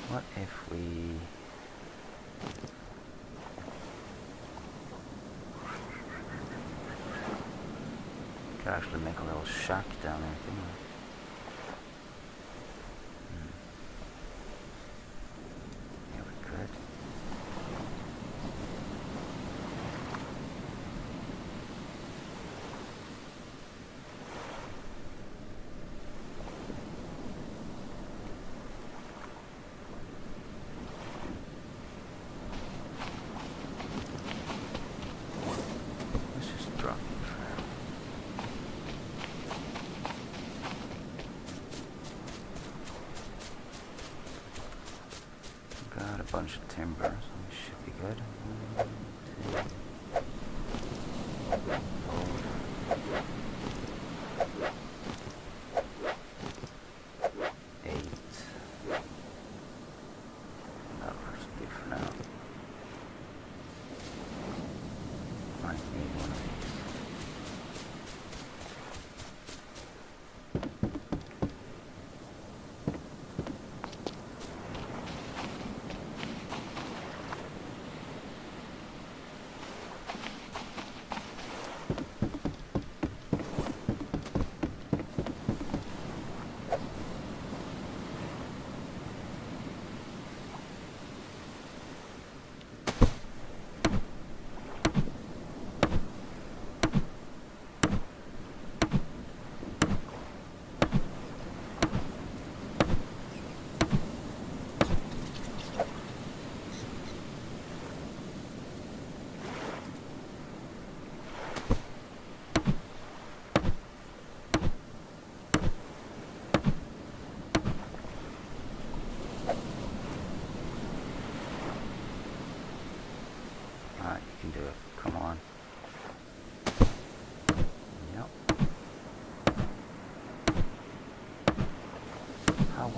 What if we could actually make a little shack down there, couldn't we? Hmm. Yeah, we could. Let's just drop it for now. Got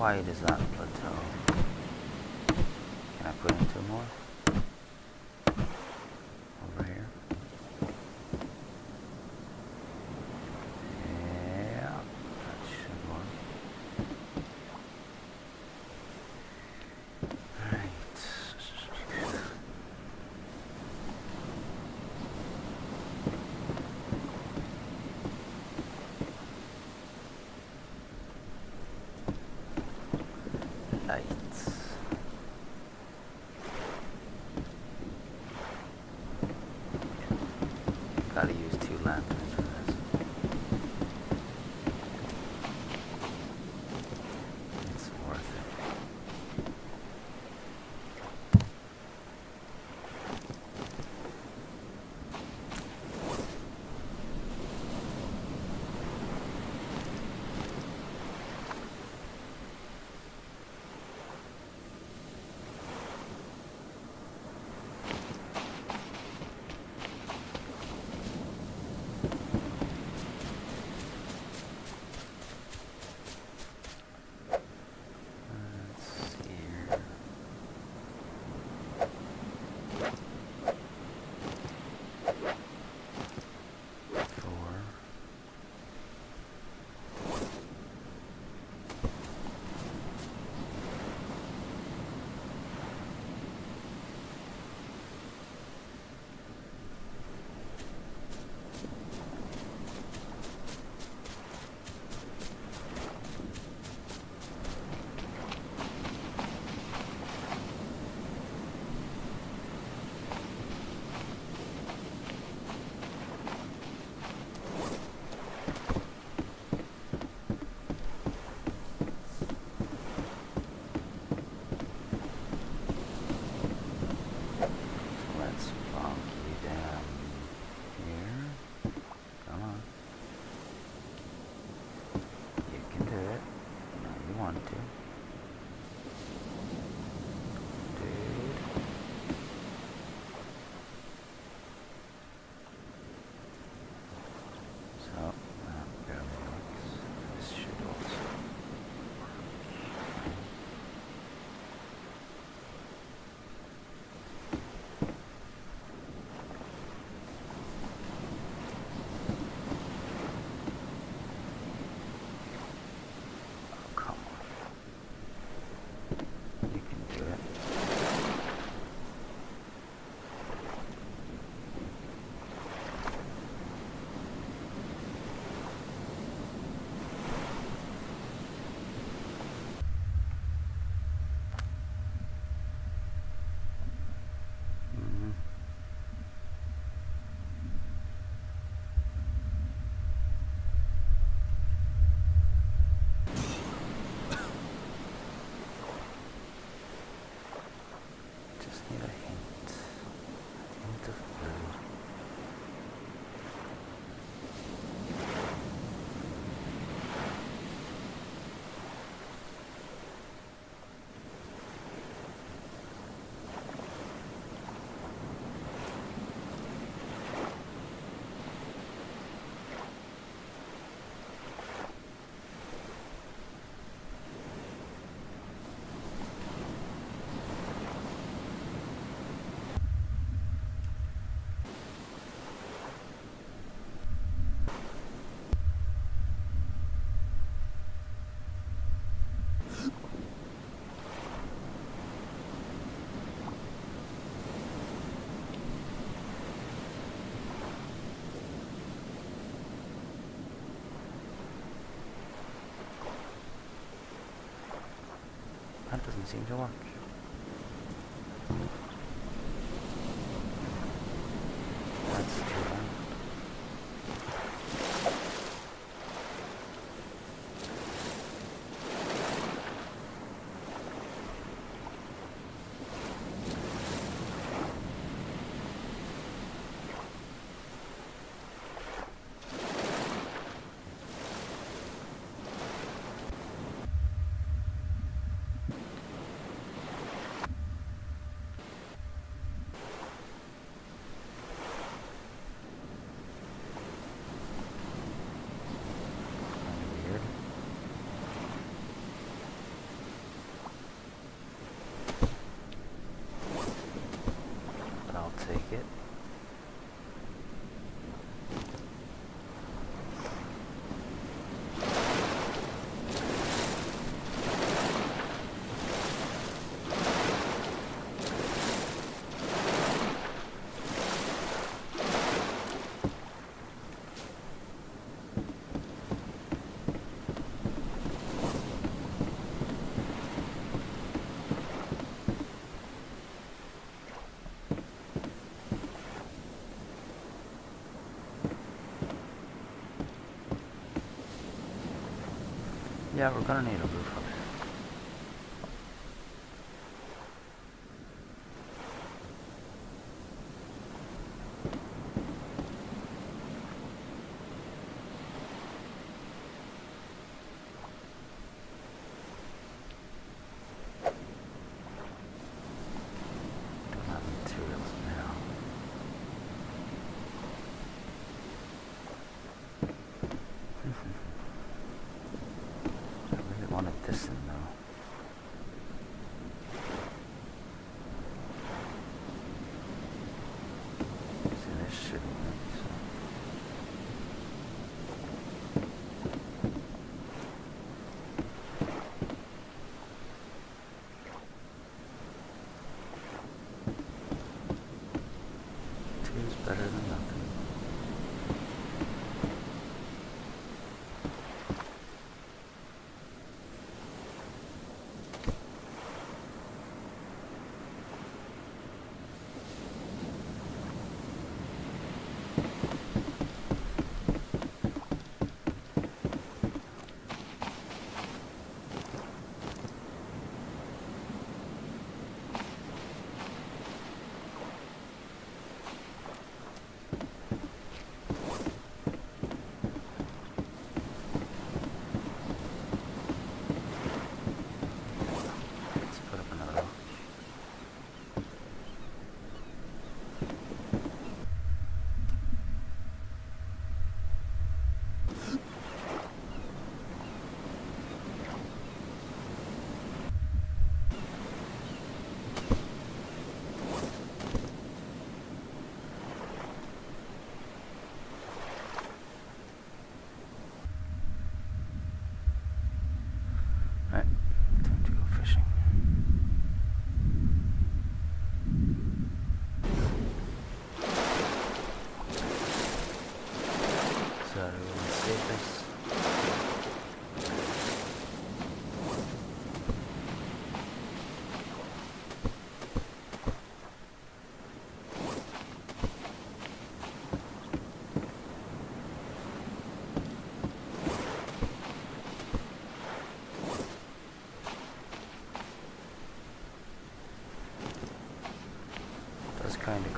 Why is that plateau? Can I put in two more? 行，真话。yeah, we're gonna need them.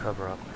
cover up.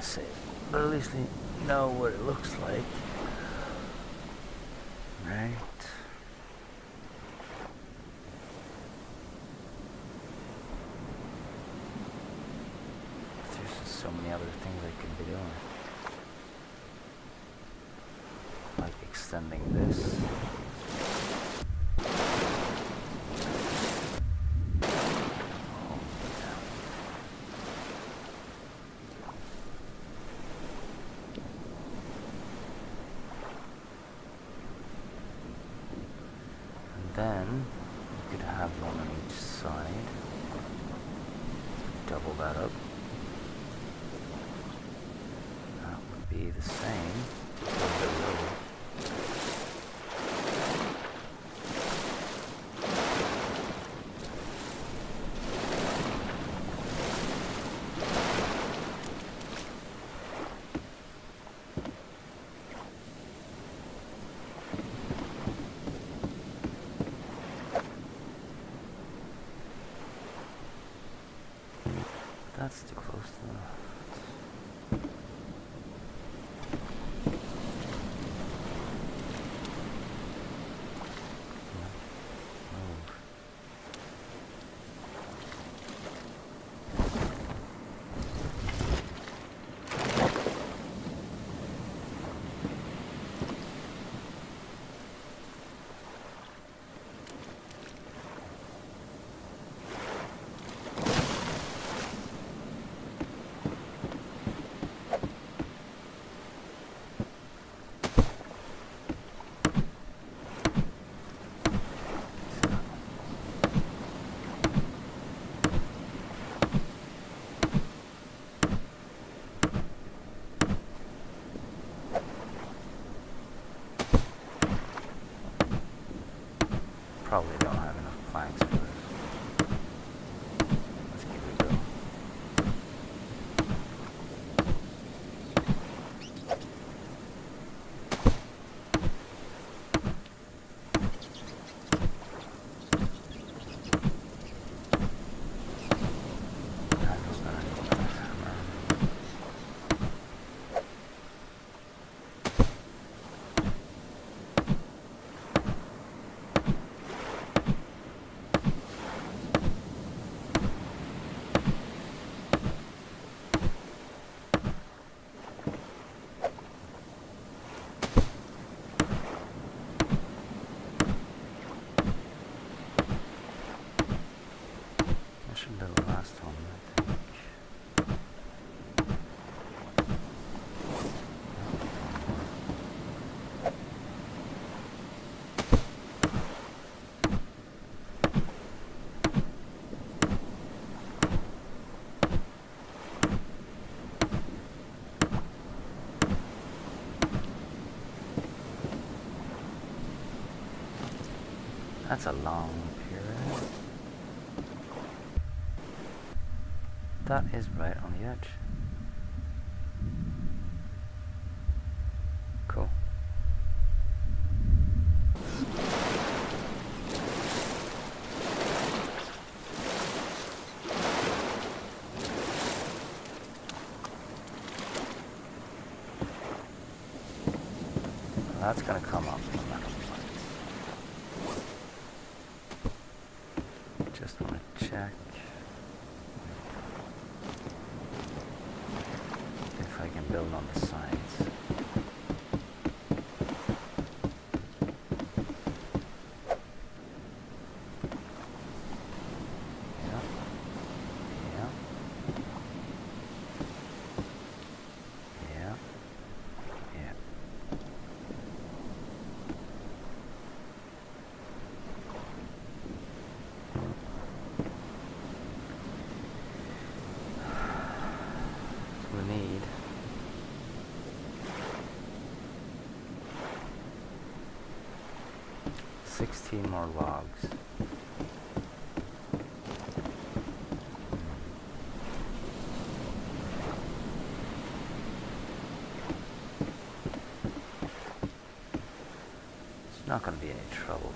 say, but at least they know what it looks like. that's too close to the That's a long period. That is right on the edge. Cool. That's gonna come up. more logs. It's not going to be any trouble.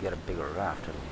get a bigger raft and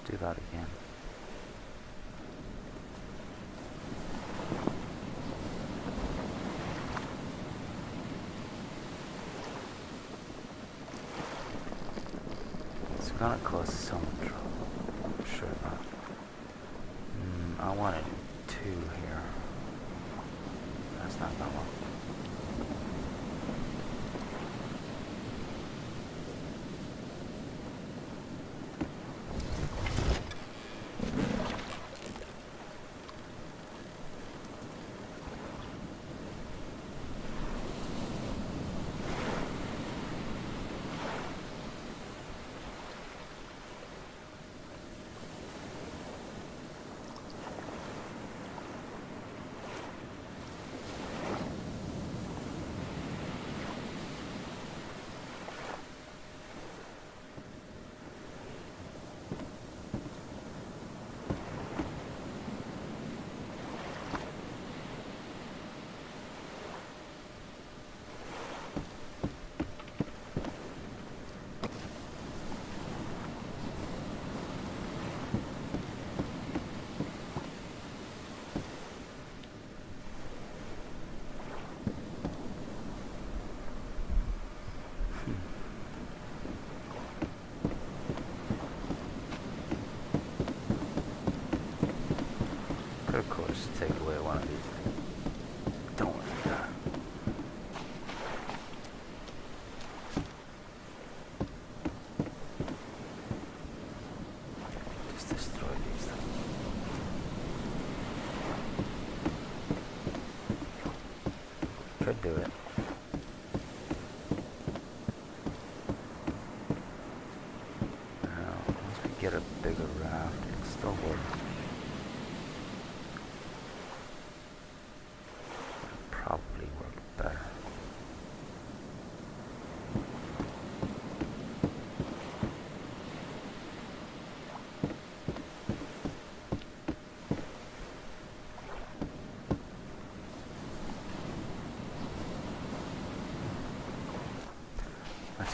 let's do that again. It's gonna cause so much.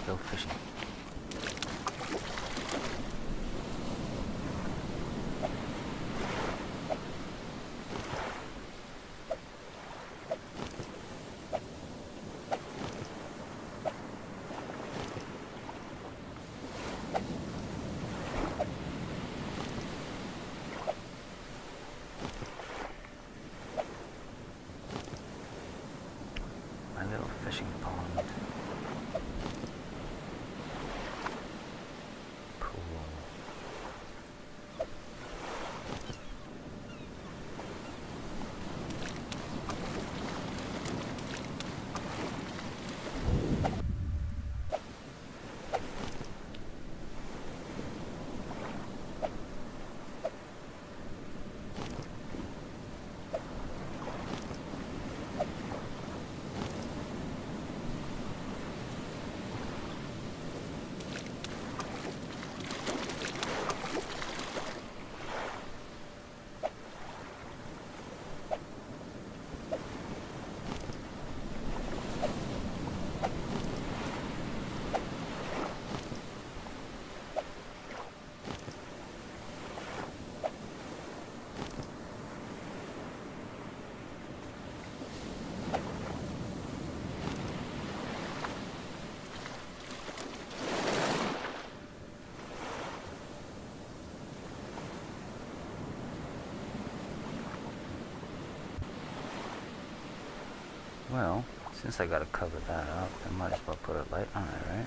go fishing. Since I gotta cover that up, I might as well put a light on it, right?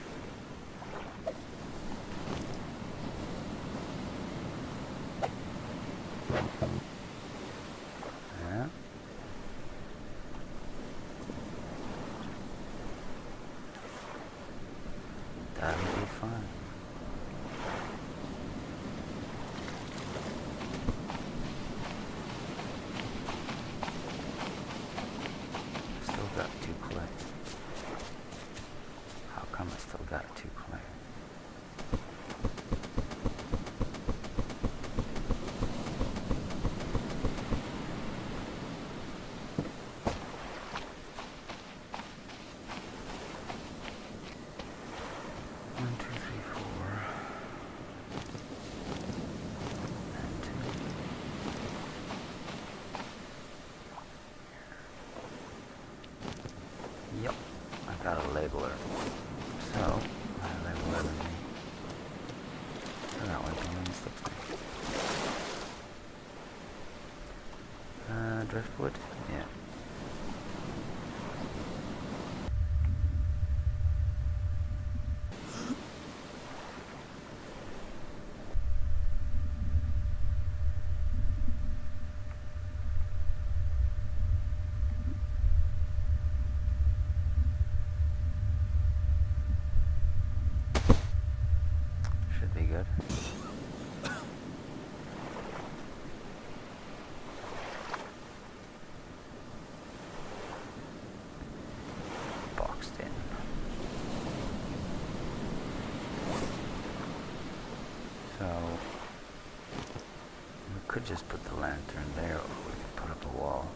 Could just put the lantern there or we could put up a wall.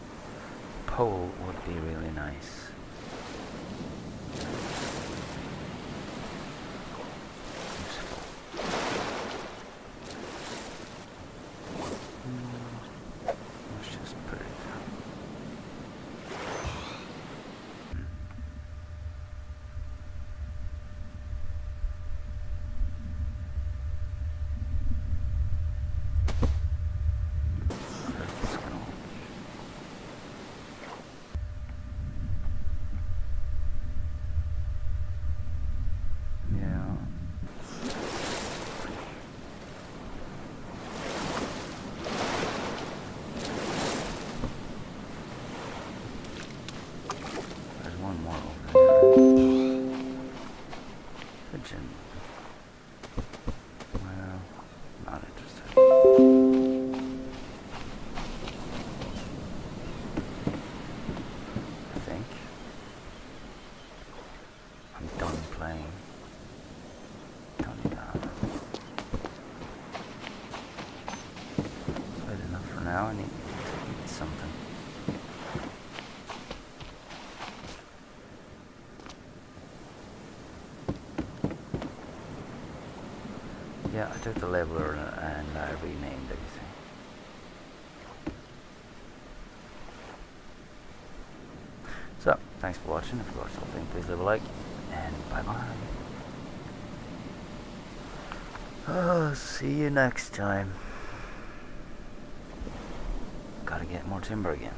Pole would be really nice. Yeah, I took the labeler and I uh, renamed everything. So, thanks for watching. If you watched the whole thing, please leave a like. And bye bye. Oh, see you next time. Gotta get more timber again.